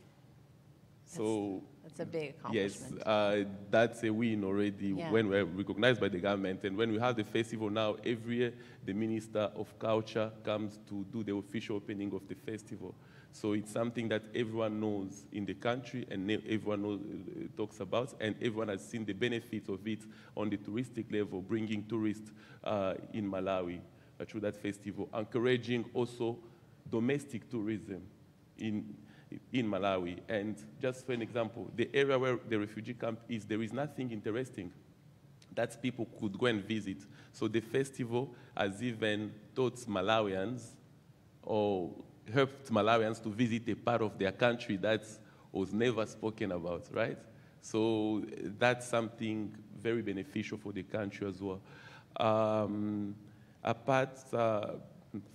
S4: So that's a big accomplishment.
S3: Yes, uh, that's a win already yeah. when we're recognized by the government. And when we have the festival now, every year the Minister of Culture comes to do the official opening of the festival. So it's something that everyone knows in the country and everyone knows, uh, talks about, and everyone has seen the benefits of it on the touristic level, bringing tourists uh, in Malawi uh, through that festival, encouraging also domestic tourism in in Malawi. And just for an example, the area where the refugee camp is, there is nothing interesting that people could go and visit. So the festival has even taught Malawians or helped Malawians to visit a part of their country that was never spoken about, right? So that's something very beneficial for the country as well. Um, apart, uh,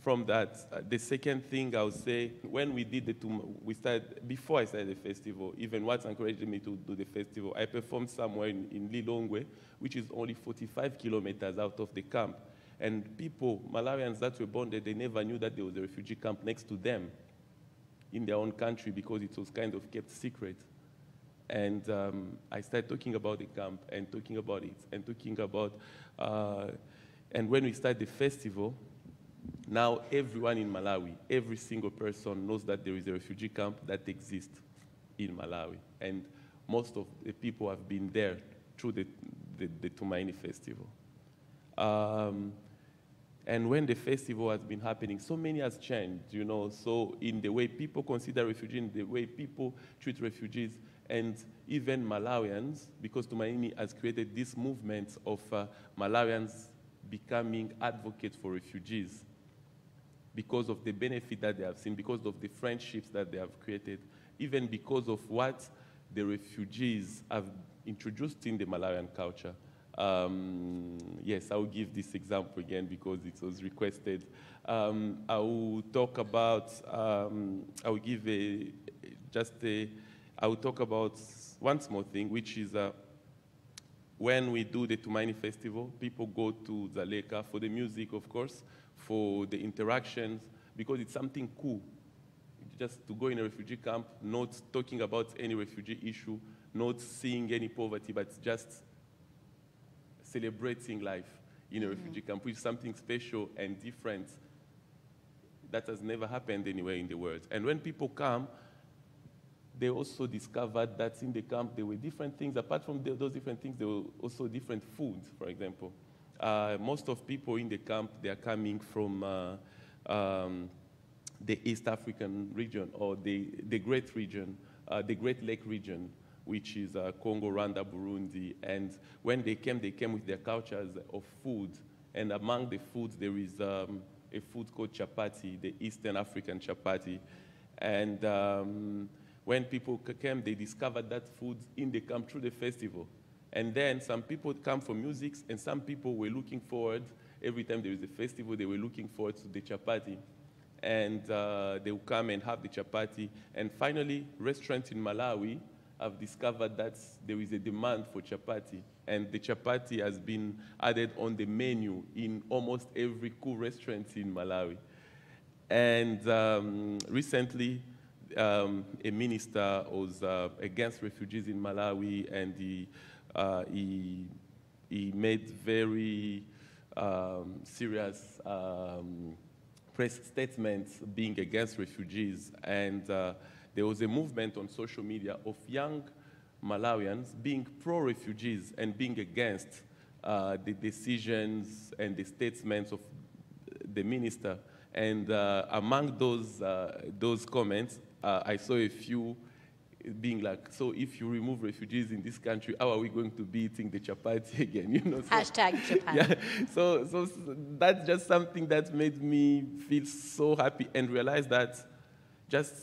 S3: from that, uh, the second thing I would say, when we did the two, we started, before I started the festival, even what's encouraged me to do the festival, I performed somewhere in, in Lilongwe, which is only 45 kilometers out of the camp. And people, Malawians that were born there, they never knew that there was a refugee camp next to them in their own country because it was kind of kept secret. And um, I started talking about the camp and talking about it and talking about, uh, and when we started the festival, now, everyone in Malawi, every single person knows that there is a refugee camp that exists in Malawi. And most of the people have been there through the, the, the Tumaini Festival. Um, and when the festival has been happening, so many has changed, you know. So in the way people consider refugees, in the way people treat refugees, and even Malawians, because Tumaini has created this movement of uh, Malawians becoming advocates for refugees because of the benefit that they have seen, because of the friendships that they have created, even because of what the refugees have introduced in the Malawian culture. Um, yes, I will give this example again because it was requested. Um, I will talk about, um, I will give a, just a, I will talk about one small thing, which is uh, when we do the Tumaini Festival, people go to Dzaleka for the music, of course, for the interactions, because it's something cool. Just to go in a refugee camp, not talking about any refugee issue, not seeing any poverty, but just celebrating life in a mm-hmm. refugee camp, which is something special and different that has never happened anywhere in the world. And when people come, they also discovered that in the camp there were different things. Apart from the, those different things, there were also different foods, for example. Uh, most of people in the camp, they are coming from uh, um, the East African region or the, the Great region, uh, the Great Lake region, which is uh, Congo, Rwanda, Burundi. And when they came, they came with their cultures of food. And among the foods, there is um, a food called chapati, the Eastern African chapati. And um, when people came, they discovered that food in the camp through the festival. And then some people come for music, and some people were looking forward, every time there is a festival, they were looking forward to the chapati. And uh, they would come and have the chapati. And finally, restaurants in Malawi have discovered that there is a demand for chapati. And the chapati has been added on the menu in almost every cool restaurant in Malawi. And um, recently, um, a minister was uh, against refugees in Malawi, and he, uh, he, he made very um, serious um, press statements being against refugees. And uh, there was a movement on social media of young Malawians being pro refugees and being against uh, the decisions and the statements of the minister. And uh, among those, uh, those comments, uh, I saw a few being like, so if you remove refugees in this country, how are we going to be eating the chapati again? You know,
S4: so, Hashtag chapati.
S3: Yeah, so, so, so that's just something that made me feel so happy and realize that just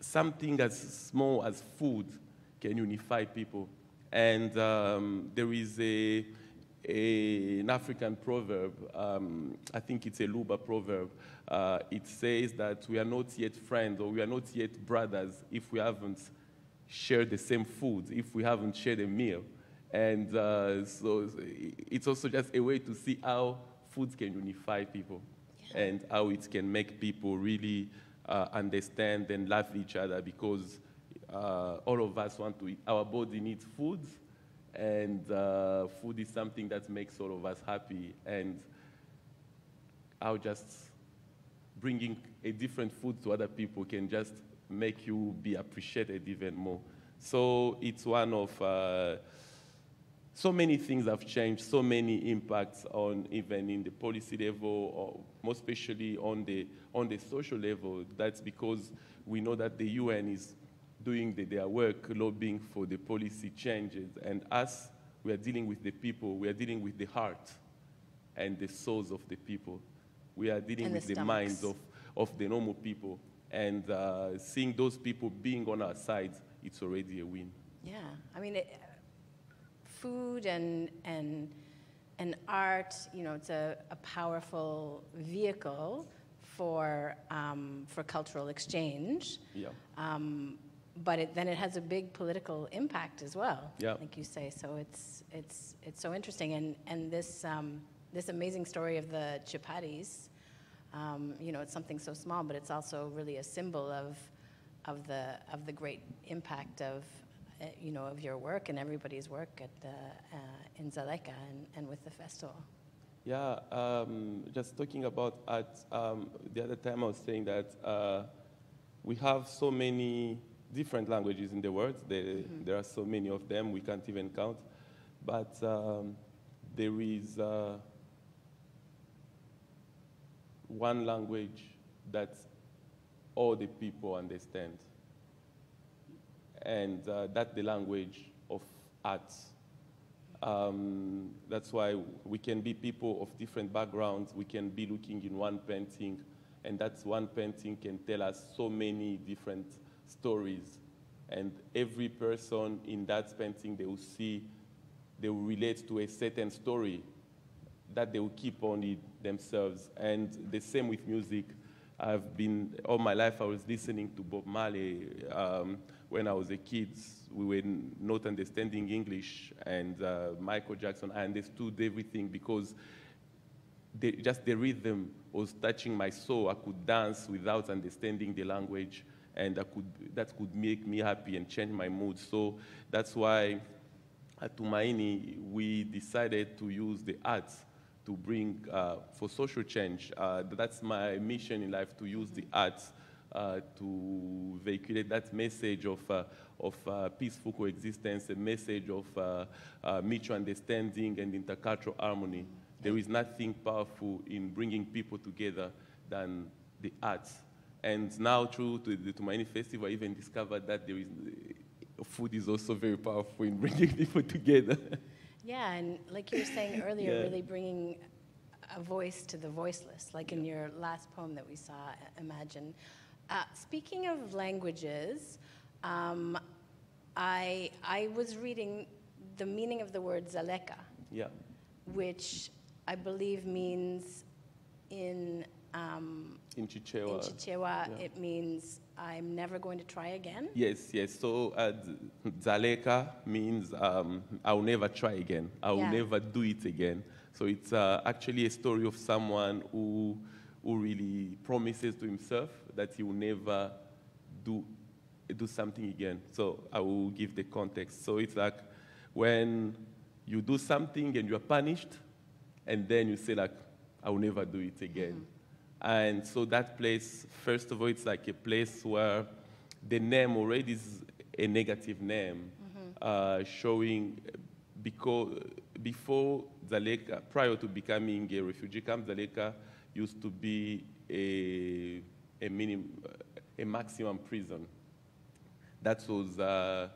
S3: something as small as food can unify people. And um, there is a, a, an African proverb, um, I think it's a Luba proverb. Uh, it says that we are not yet friends or we are not yet brothers if we haven't shared the same food, if we haven't shared a meal. And uh, so it's also just a way to see how food can unify people yeah. and how it can make people really uh, understand and love each other because uh, all of us want to eat. Our body needs food, and uh, food is something that makes all of us happy. And I'll just bringing a different food to other people can just make you be appreciated even more. So it's one of uh, so many things have changed, so many impacts on even in the policy level, or more especially on the on the social level. That's because we know that the UN is doing the, their work lobbying for the policy changes. And us, we are dealing with the people, we are dealing with the heart and the souls of the people. We are dealing
S4: and
S3: with
S4: the,
S3: the minds of, of the normal people. And uh, seeing those people being on our side, it's already a win.
S4: Yeah, I mean, it, food and, and, and art, you know, it's a, a powerful vehicle for, um, for cultural exchange.
S3: Yeah.
S4: Um, but it, then it has a big political impact as well,
S3: yeah.
S4: like you say. So it's it's it's so interesting, and and this um, this amazing story of the chapatis, um, you know, it's something so small, but it's also really a symbol of of the of the great impact of uh, you know of your work and everybody's work at the, uh, in Dzaleka and, and with the festival.
S3: Yeah, um, just talking about at Um, the other time I was saying that uh, we have so many different languages in the world. There, mm-hmm. there are so many of them, we can't even count. But um, there is uh, one language that all the people understand. And uh, that's the language of art. Um, that's why we can be people of different backgrounds. We can be looking in one painting, and that one painting can tell us so many different stories. And every person in that painting, they will see they will relate to a certain story that they will keep on it themselves. And the same with music. I've been, all my life, I was listening to Bob Marley. Um, when I was a kid, we were not understanding English, and uh, Michael Jackson, I understood everything because just the rhythm was touching my soul. I could dance without understanding the language, and I could, that could make me happy and change my mood. So that's why at Tumaini, we decided to use the arts to bring uh, for social change. Uh, that's my mission in life to use the arts uh, to vehiculate that message of, uh, of uh, peaceful coexistence, a message of uh, mutual understanding and intercultural harmony. There is nothing powerful in bringing people together than the arts. And now, through to the Tumaini Festival, I even discovered that there is, food is also very powerful in bringing people together.
S4: Yeah, and like you were saying earlier, yeah. really bringing a voice to the voiceless, like in your last poem that we saw, Imagine. Uh, speaking of languages, um, I, I was reading the meaning of the word Dzaleka,
S3: yeah.
S4: which I believe means in um,
S3: in Chichewa.
S4: In Chichewa, yeah. it means I'm never going to try again.
S3: Yes, yes. So uh, Dzaleka means um, I'll never try again. I'll yeah. never do it again. So it's uh, actually a story of someone who who really promises to himself that he will never do do something again. So I will give the context. So it's like when you do something and you are punished, and then you say like, I will never do it again. Mm-hmm. And so that place, first of all, it's like a place where the name already is a negative name, mm-hmm. uh, showing because before Dzaleka, prior to becoming a refugee camp, Dzaleka used to be a, a, minim, a maximum prison. That was, uh,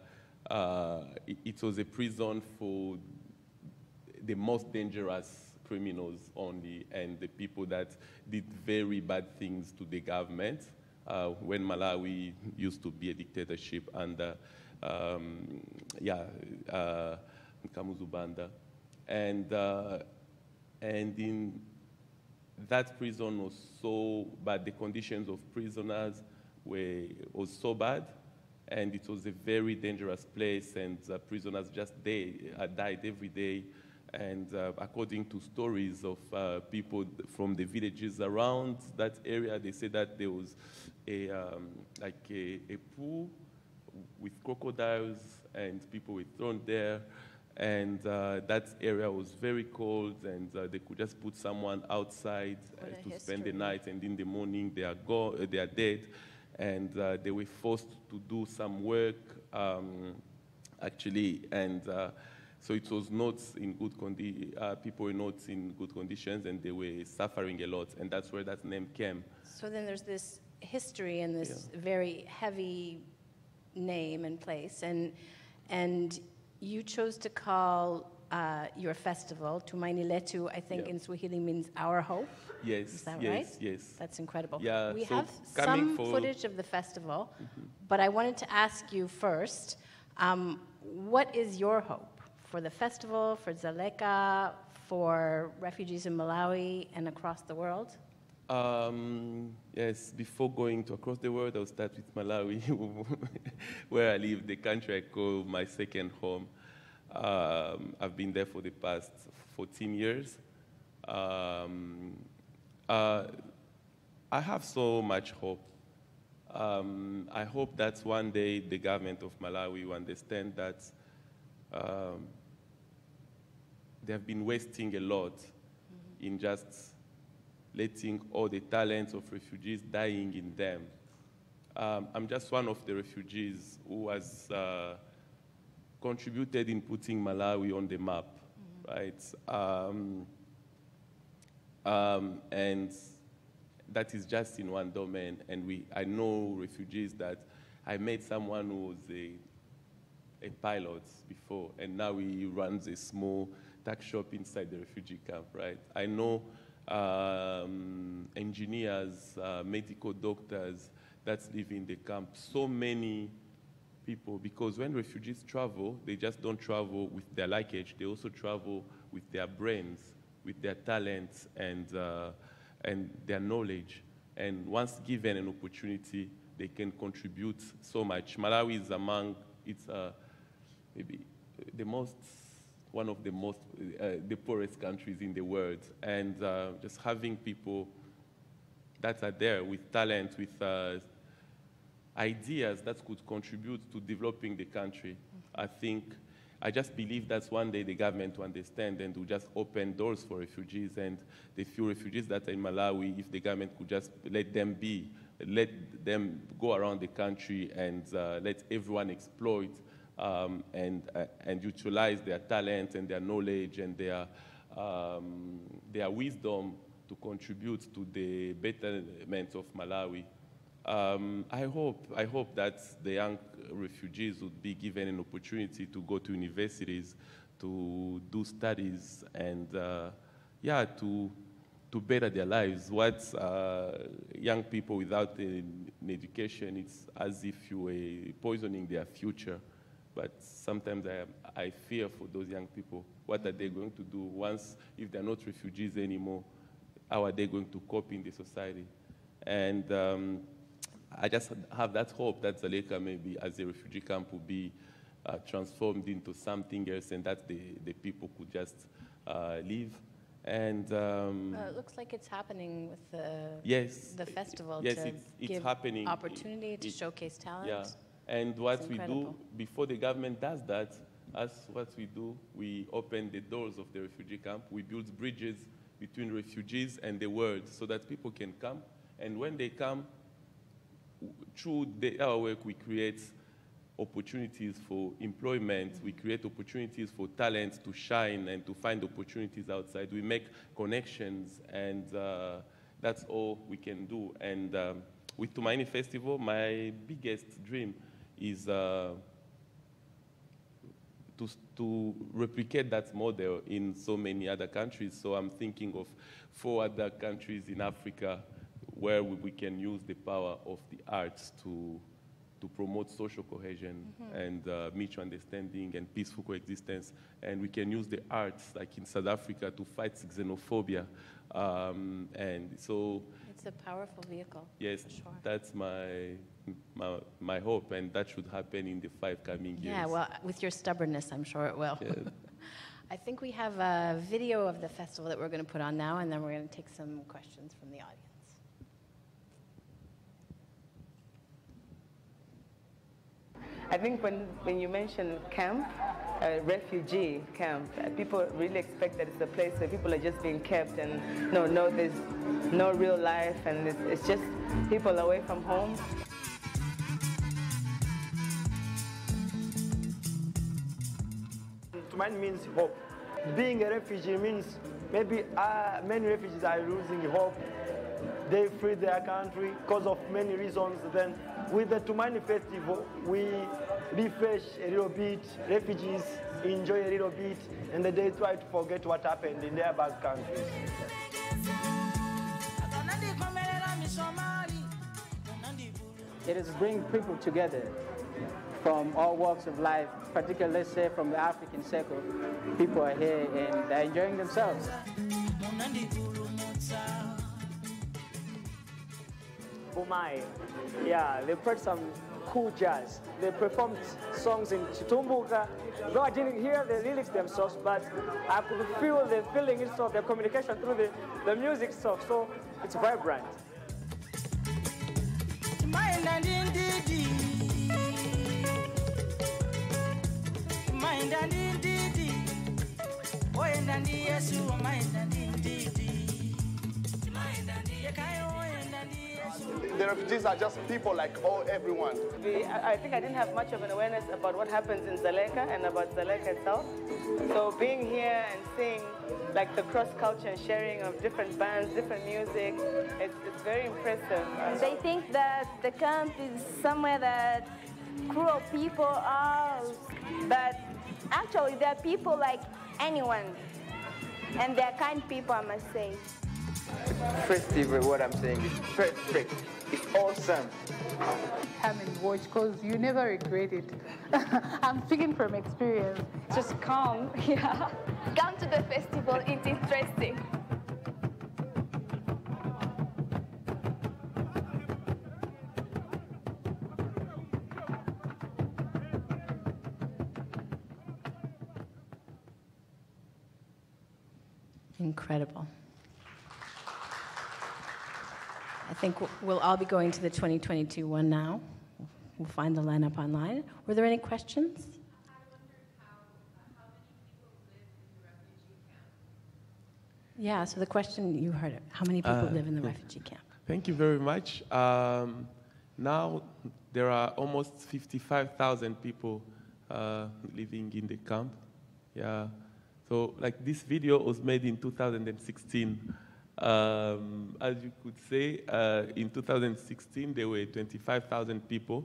S3: uh, it, it was a prison for the most dangerous criminals only and the people that did very bad things to the government. Uh, when Malawi used to be a dictatorship under, um, yeah, uh, Kamuzu Banda. And, uh, and in that prison was so bad, the conditions of prisoners were was so bad, and it was a very dangerous place, and prisoners just they, uh, died every day. And uh, according to stories of uh, people from the villages around that area, they say that there was a, um, like a, a, pool with crocodiles and people were thrown there. And uh, that area was very cold, and uh, they could just put someone outside uh, to history. spend the night, and in the morning they are, go- they are dead. And uh, they were forced to do some work, um, actually, and so it was not in good condition, uh, people were not in good conditions and they were suffering a lot. And that's where that name came.
S4: So then there's this history and this yeah. very heavy name and place. And, and you chose to call uh, your festival, Tumaini Letu, I think yeah. in Swahili means our hope.
S3: Yes.
S4: Is that
S3: yes,
S4: right?
S3: Yes.
S4: That's incredible.
S3: Yeah,
S4: we
S3: so
S4: have some footage of the festival, mm-hmm. but I wanted to ask you first um, what is your hope? For the festival, for Dzaleka, for refugees in Malawi and across the world?
S3: Um, yes, before going to across the world, I'll start with Malawi, where I live, the country I call my second home. Um, I've been there for the past 14 years. Um, uh, I have so much hope. Um, I hope that one day the government of Malawi will understand that um, they have been wasting a lot in just letting all the talents of refugees dying in them. Um, I'm just one of the refugees who has uh, contributed in putting Malawi on the map, mm-hmm. right? Um, um, and that is just in one domain. And we, I know refugees that I met someone who was a, a pilot before, and now he runs a small tuck shop inside the refugee camp, right? I know um, engineers, uh, medical doctors that live in the camp. So many people because when refugees travel, they just don't travel with their luggage, they also travel with their brains, with their talents, and, uh, and their knowledge. And once given an opportunity, they can contribute so much. Malawi is among, it's uh, maybe the most, one of the most, uh, the poorest countries in the world. And uh, just having people that are there with talent, with uh, ideas that could contribute to developing the country. I think, I just believe that's one day the government will understand and will just open doors for refugees and the few refugees that are in Malawi, if the government could just let them be, let them go around the country and uh, let everyone exploit um, and, uh, and utilize their talent and their knowledge and their, um, their wisdom to contribute to the betterment of Malawi. Um, I hope I hope that the young refugees would be given an opportunity to go to universities, to do studies, and uh, yeah, to to better their lives. What uh, young people without an, education, it's as if you were poisoning their future. But sometimes I, I fear for those young people. What are they going to do once, if they're not refugees anymore? How are they going to cope in the society? And um, I just have that hope that Dzaleka maybe as a refugee camp will be uh, transformed into something else and that the, the people could just uh, live. And um,
S4: Uh, it looks like it's happening with the,
S3: yes,
S4: the festival
S3: yes,
S4: to
S3: it's, it's
S4: give
S3: happening.
S4: opportunity to
S3: It-
S4: showcase talent.
S3: Yeah, and what we do before the government does that, us what we do, we open the doors of the refugee camp. We build bridges between refugees and the world so that people can come. And when they come, through the, our work, we create opportunities for employment. We create opportunities for talents to shine and to find opportunities outside. We make connections, and uh, that's all we can do. And um, with Tumaini Festival, my biggest dream is uh, to, to replicate that model in so many other countries. So I'm thinking of four other countries in Africa where we, we can use the power of the arts to, to promote social cohesion and uh, mutual understanding and peaceful coexistence. And we can use the arts, like in South Africa, to fight xenophobia. Um, and so
S4: It's a powerful vehicle.
S3: Yes,
S4: sure.
S3: that's my, my, my hope, and that should happen in the five coming years.
S4: Yeah, well, with your stubbornness, I'm sure it will.
S3: Yeah.
S4: I think we have a video of the festival that we're going to put on now, and then we're going to take some questions from the audience.
S5: I think when, when you mention camp, uh, refugee camp, uh, people really expect that it's a place where people are just being kept and no, no, there's no real life and it's, it's just people away from home.
S6: Mine means hope. Being a refugee means maybe uh, many refugees are losing hope. They flee their country because of many reasons. Then with the Tumaini Festival, we refresh a little bit, refugees enjoy a little bit, and they try to forget what happened in their back countries.
S7: It is bringing people together from all walks of life, particularly, let's say, from the African circle. People are here and they're enjoying themselves.
S8: Umai. Yeah, they played some cool jazz. They performed songs in Chitumbuka. Though I didn't hear the lyrics themselves, but I could feel the feeling itself, the communication through the, the music itself. So it's vibrant.
S9: The refugees are just people like all everyone.
S5: We, I I think I didn't have much of an awareness about what happens in Dzaleka and about Dzaleka itself. So being here and seeing like the cross culture and sharing of different bands, different music, it's, it's very impressive.
S10: They think that the camp is somewhere that cruel people are, but actually they're people like anyone. And they're kind people, I must say.
S11: festival, what I'm saying is perfect. It's awesome.
S12: Come and watch because you never regret it. I'm speaking from experience.
S10: Just come, yeah. Come to the festival, it's interesting.
S4: Incredible. I think we'll- all be going to the 2022 one now. We'll find the lineup online. Were there any questions? Yeah, so the question you heard it. How many people
S3: Uh,
S4: live in the refugee camp?
S3: Thank you very much. Um, now there are almost 55,000 people uh, living in the camp. Yeah. So like this video was made in 2016. Um, as you could say, uh, in 2016 there were 25,000 people,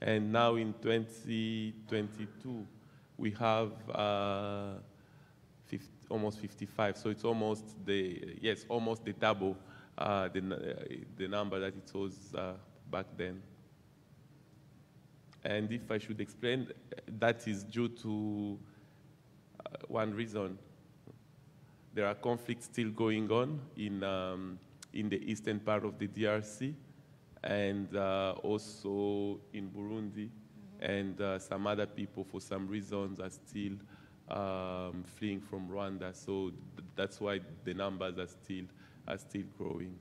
S3: and now in 2022 we have uh, 50, almost 55. So it's almost the yes, almost the double uh, the uh, the number that it was uh, back then. And if I should explain, that is due to one reason. There are conflicts still going on in, um, in the eastern part of the DRC and uh, also in Burundi. And uh, some other people, for some reasons, are still um, fleeing from Rwanda. So th- that's why the numbers are still, are still growing.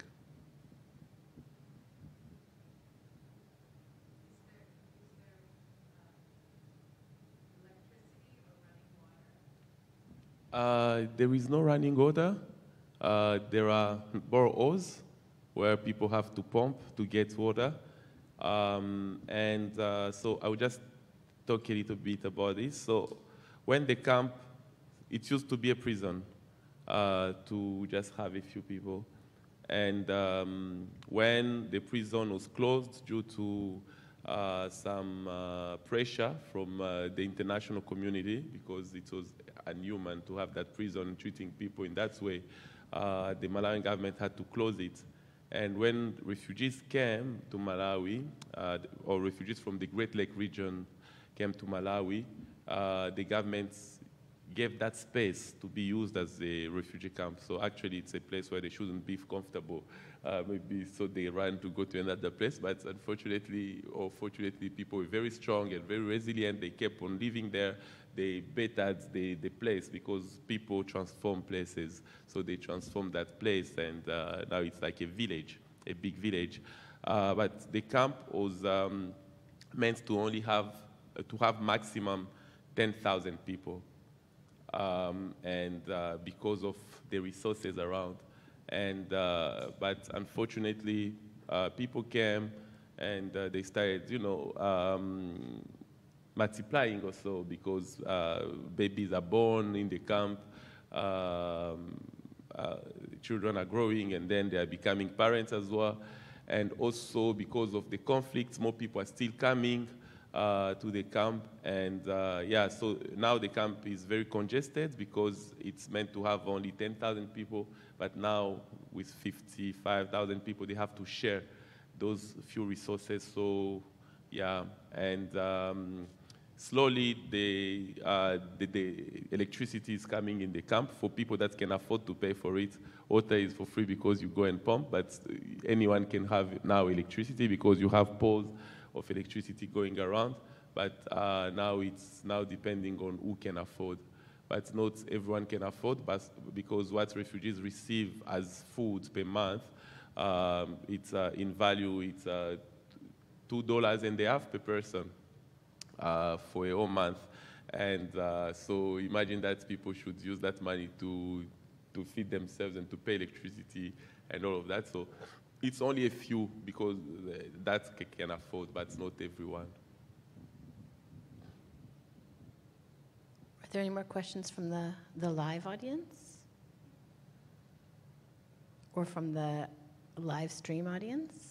S3: Uh, there is no running water. Uh, there are boreholes where people have to pump to get water. Um, and uh, so I will just talk a little bit about this. So when the camp, it used to be a prison uh, to just have a few people. And um, when the prison was closed due to uh, some uh, pressure from uh, the international community, because it was inhuman to have that prison treating people in that way, uh, the Malawian government had to close it. And when refugees came to Malawi, uh, or refugees from the Great Lake region came to Malawi, uh, the government gave that space to be used as a refugee camp. So actually, it's a place where they shouldn't be comfortable. Uh, maybe so they ran to go to another place. But unfortunately, or fortunately, people were very strong and very resilient. They kept on living there. They bettered the, the place because people transform places. So they transformed that place, and uh, now it's like a village, a big village. Uh, but the camp was um, meant to only have to have maximum 10,000 people um, and uh, because of the resources around. And uh, but unfortunately, uh, people came and uh, they started, you know, um, multiplying also because uh, babies are born in the camp. Um, uh, children are growing and then they are becoming parents as well. And also because of the conflicts, more people are still coming uh, to the camp. And uh, yeah, so now the camp is very congested because it's meant to have only 10,000 people, but now with 55,000 people, they have to share those few resources. So yeah, and um, slowly the, uh, the, the electricity is coming in the camp for people that can afford to pay for it. Water is for free because you go and pump, but anyone can have now electricity because you have poles of electricity going around. But uh, now it's now depending on who can afford. But not everyone can afford, but because what refugees receive as food per month, um, it's uh, in value, it's uh, two dollars and a half per person uh, for a whole month. And uh, so imagine that people should use that money to, to feed themselves and to pay electricity and all of that. So it's only a few because uh, that can afford, but it's not everyone.
S4: Are there any more questions from the, the live audience? Or from the live stream audience?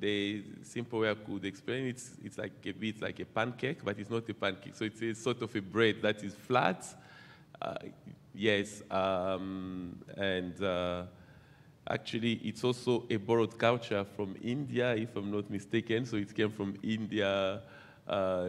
S3: the simple way I could explain it, it's, it's like a bit like a pancake, but it's not a pancake. So it's a sort of a bread that is flat. Uh, yes, um, and uh, actually it's also a borrowed culture from India, if I'm not mistaken. So it came from India. Uh,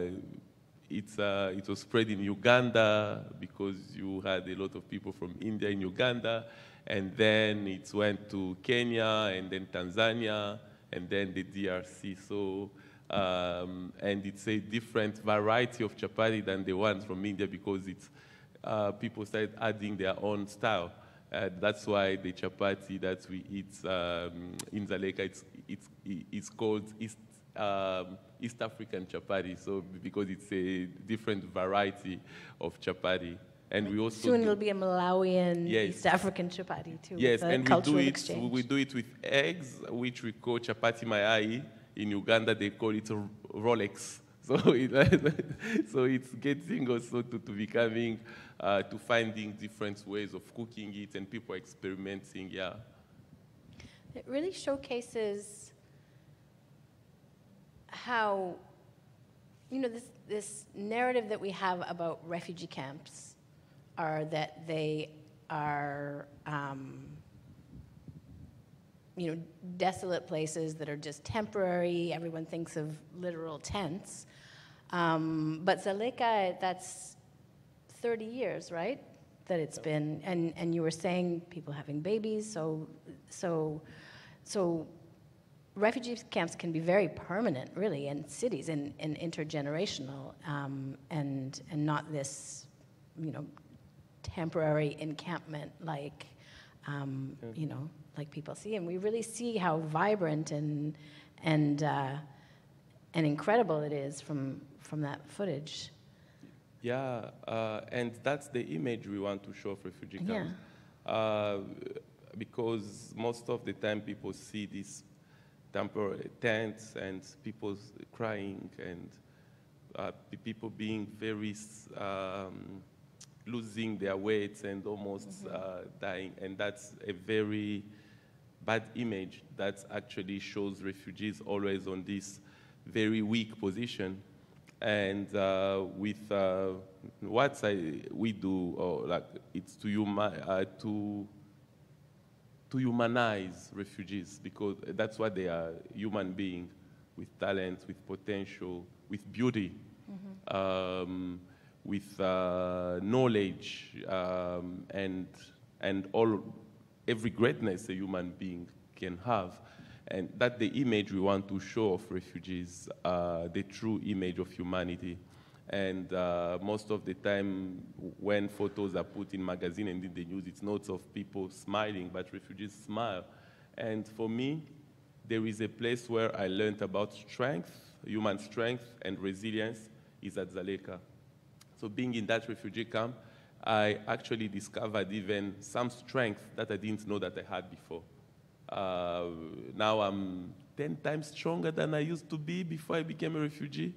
S3: it's, uh, it was spread in Uganda because you had a lot of people from India in Uganda. And then it went to Kenya and then Tanzania and then the DRC. So, um, and it's a different variety of chapati than the ones from India because it's, uh, people started adding their own style. Uh, that's why the chapati that we eat um, in Dzaleka, it's, it's, it's called East, um, East African chapati, so because it's a different variety of chapati. And we also
S4: soon
S3: do,
S4: it'll be a Malawian
S3: Yes.
S4: East African chapati too.
S3: Yes, and we do it.
S4: exchange.
S3: We do it with eggs, which we call chapati mayai. In Uganda, they call it a Rolex. So, it, so it's getting also to, to becoming, uh, to finding different ways of cooking it, and people experimenting. Yeah.
S4: It really showcases how, you know, this, this narrative that we have about refugee camps are that they are, um, you know, desolate places that are just temporary. Everyone thinks of literal tents. Um, but Dzaleka, that's 30 years, right? That it's been, and, and you were saying people having babies, so, so, so refugee camps can be very permanent, really, in cities and, and intergenerational, um, and, and not this, you know, temporary encampment like, um, you know, like people see. And we really see how vibrant and, and, uh, and incredible it is from, from that footage.
S3: Yeah, uh, and that's the image we want to show of refugee
S4: Yeah.
S3: camps. Uh, because most of the time people see these temporary tents and people crying and uh, people being very, um, losing their weight and almost uh, dying. And that's a very bad image that actually shows refugees always on this very weak position. And uh, with uh, what I, we do, or like it's to, huma- uh, to, to humanize refugees because that's what they are, human beings with talent, with potential, with beauty, um, with uh, knowledge, um, and, and all, every greatness a human being can have. And that's the image we want to show of refugees, uh, the true image of humanity. And uh, most of the time, when photos are put in magazine and in the news, it's not of people smiling, but refugees smile. And for me, there is a place where I learned about strength, human strength, and resilience is at Dzaleka. So being in that refugee camp, I actually discovered even some strength that I didn't know that I had before. Uh, now I'm 10 times stronger than I used to be before I became a refugee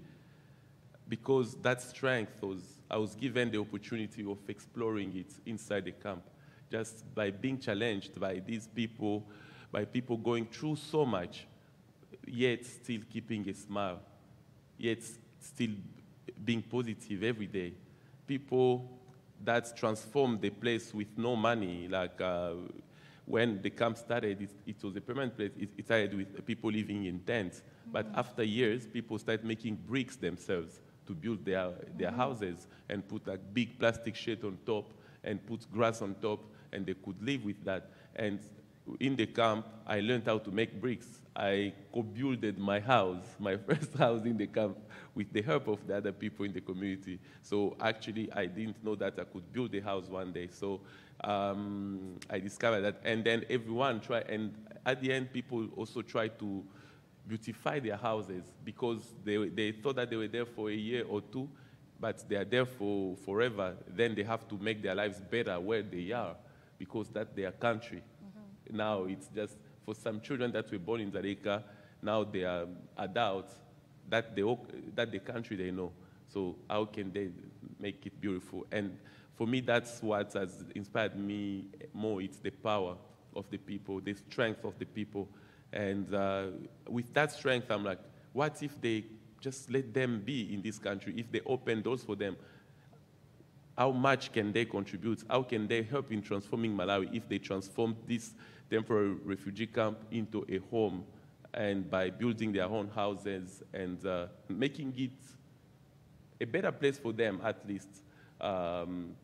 S3: because that strength was, I was given the opportunity of exploring it inside the camp. Just by being challenged by these people, by people going through so much, yet still keeping a smile, yet still being positive every day. People that transformed the place with no money, like uh, when the camp started, it, it was a permanent place. It, it started with people living in tents. But after years, people started making bricks themselves to build their, their houses and put like big plastic sheet on top and put grass on top, and they could live with that. And in the camp, I learned how to make bricks. I co-builded my house, my first house in the camp, with the help of the other people in the community. So actually, I didn't know that I could build a house one day. So um, I discovered that, and then everyone tried. And at the end, people also tried to beautify their houses because they, they thought that they were there for a year or two, but they are there for forever. Then they have to make their lives better where they are because that's their country. Now it's just for some children that were born in Dzaleka, now they are adults, that the, that the country they know. So how can they make it beautiful? And for me, that's what has inspired me more. It's the power of the people, the strength of the people. And uh, with that strength, I'm like, what if they just let them be in this country? If they open doors for them, how much can they contribute? How can they help in transforming Malawi if they transform this temporary refugee camp into a home and by building their own houses and uh, making it a better place for them at least um,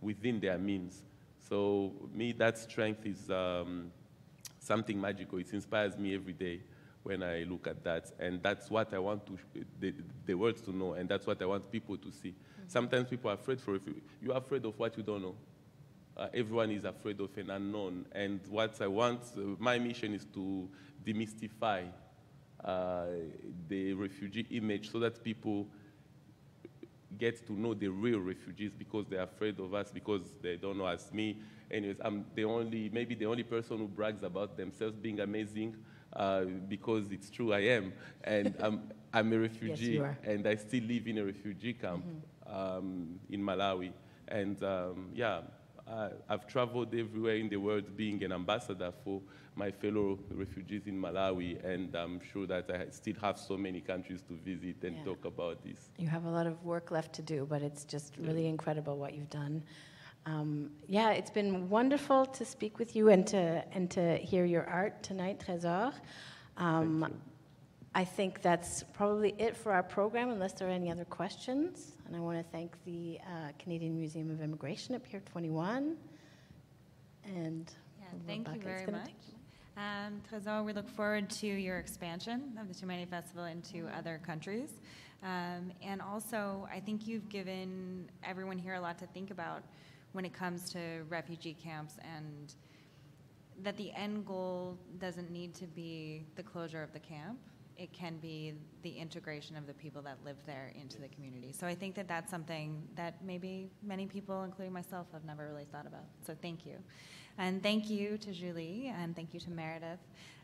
S3: within their means. So me, that strength is um, something magical. It inspires me every day when I look at that. And that's what I want to the, the world to know, and that's what I want people to see. Mm-hmm. Sometimes people are afraid for you. You're afraid of what you don't know. Uh, everyone is afraid of an unknown. And what I want, uh, my mission is to demystify uh, the refugee image so that people get to know the real refugees because they're afraid of us because they don't know us. Me, anyways, I'm the only, maybe the only person who brags about themselves being amazing uh, because it's true, I am. And I'm, I'm a refugee
S4: yes,
S3: and I still live in a refugee camp mm-hmm. um, in Malawi. And um, yeah, I, I've traveled everywhere in the world being an ambassador for my fellow refugees in Malawi, and I'm sure that I still have so many countries to visit and yeah. talk about this.
S4: You have a lot of work left to do, but it's just really yeah. incredible what you've done. Um, yeah, it's been wonderful to speak with you and to and to hear your art tonight, Trésor. Um, I think that's probably it for our program, unless there are any other questions. And I want to thank the uh, Canadian Museum of Immigration at Pier 21. And
S1: yeah, thank you very much. Um, Trésor, we look forward to your expansion of the Tumaini Festival into other countries. Um, and also, I think you've given everyone here a lot to think about when it comes to refugee camps and that the end goal doesn't need to be the closure of the camp. It can be the integration of the people that live there into the community. So I think that that's something that maybe many people, including myself, have never really thought about. So thank you. And thank you to Julie, and thank you to Meredith,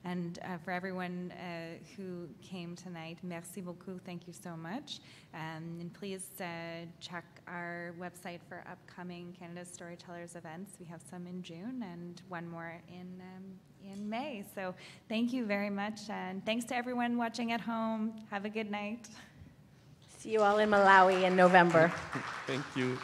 S1: and uh, for everyone uh, who came tonight. Merci beaucoup. Thank you so much. Um, and please uh, check our website for upcoming Canada Storytellers events. We have some in June and one more in. Um, in May. So, thank you very much. And thanks to everyone watching at home. Have a good night.
S4: See you all in Malawi in November.
S3: Thank you.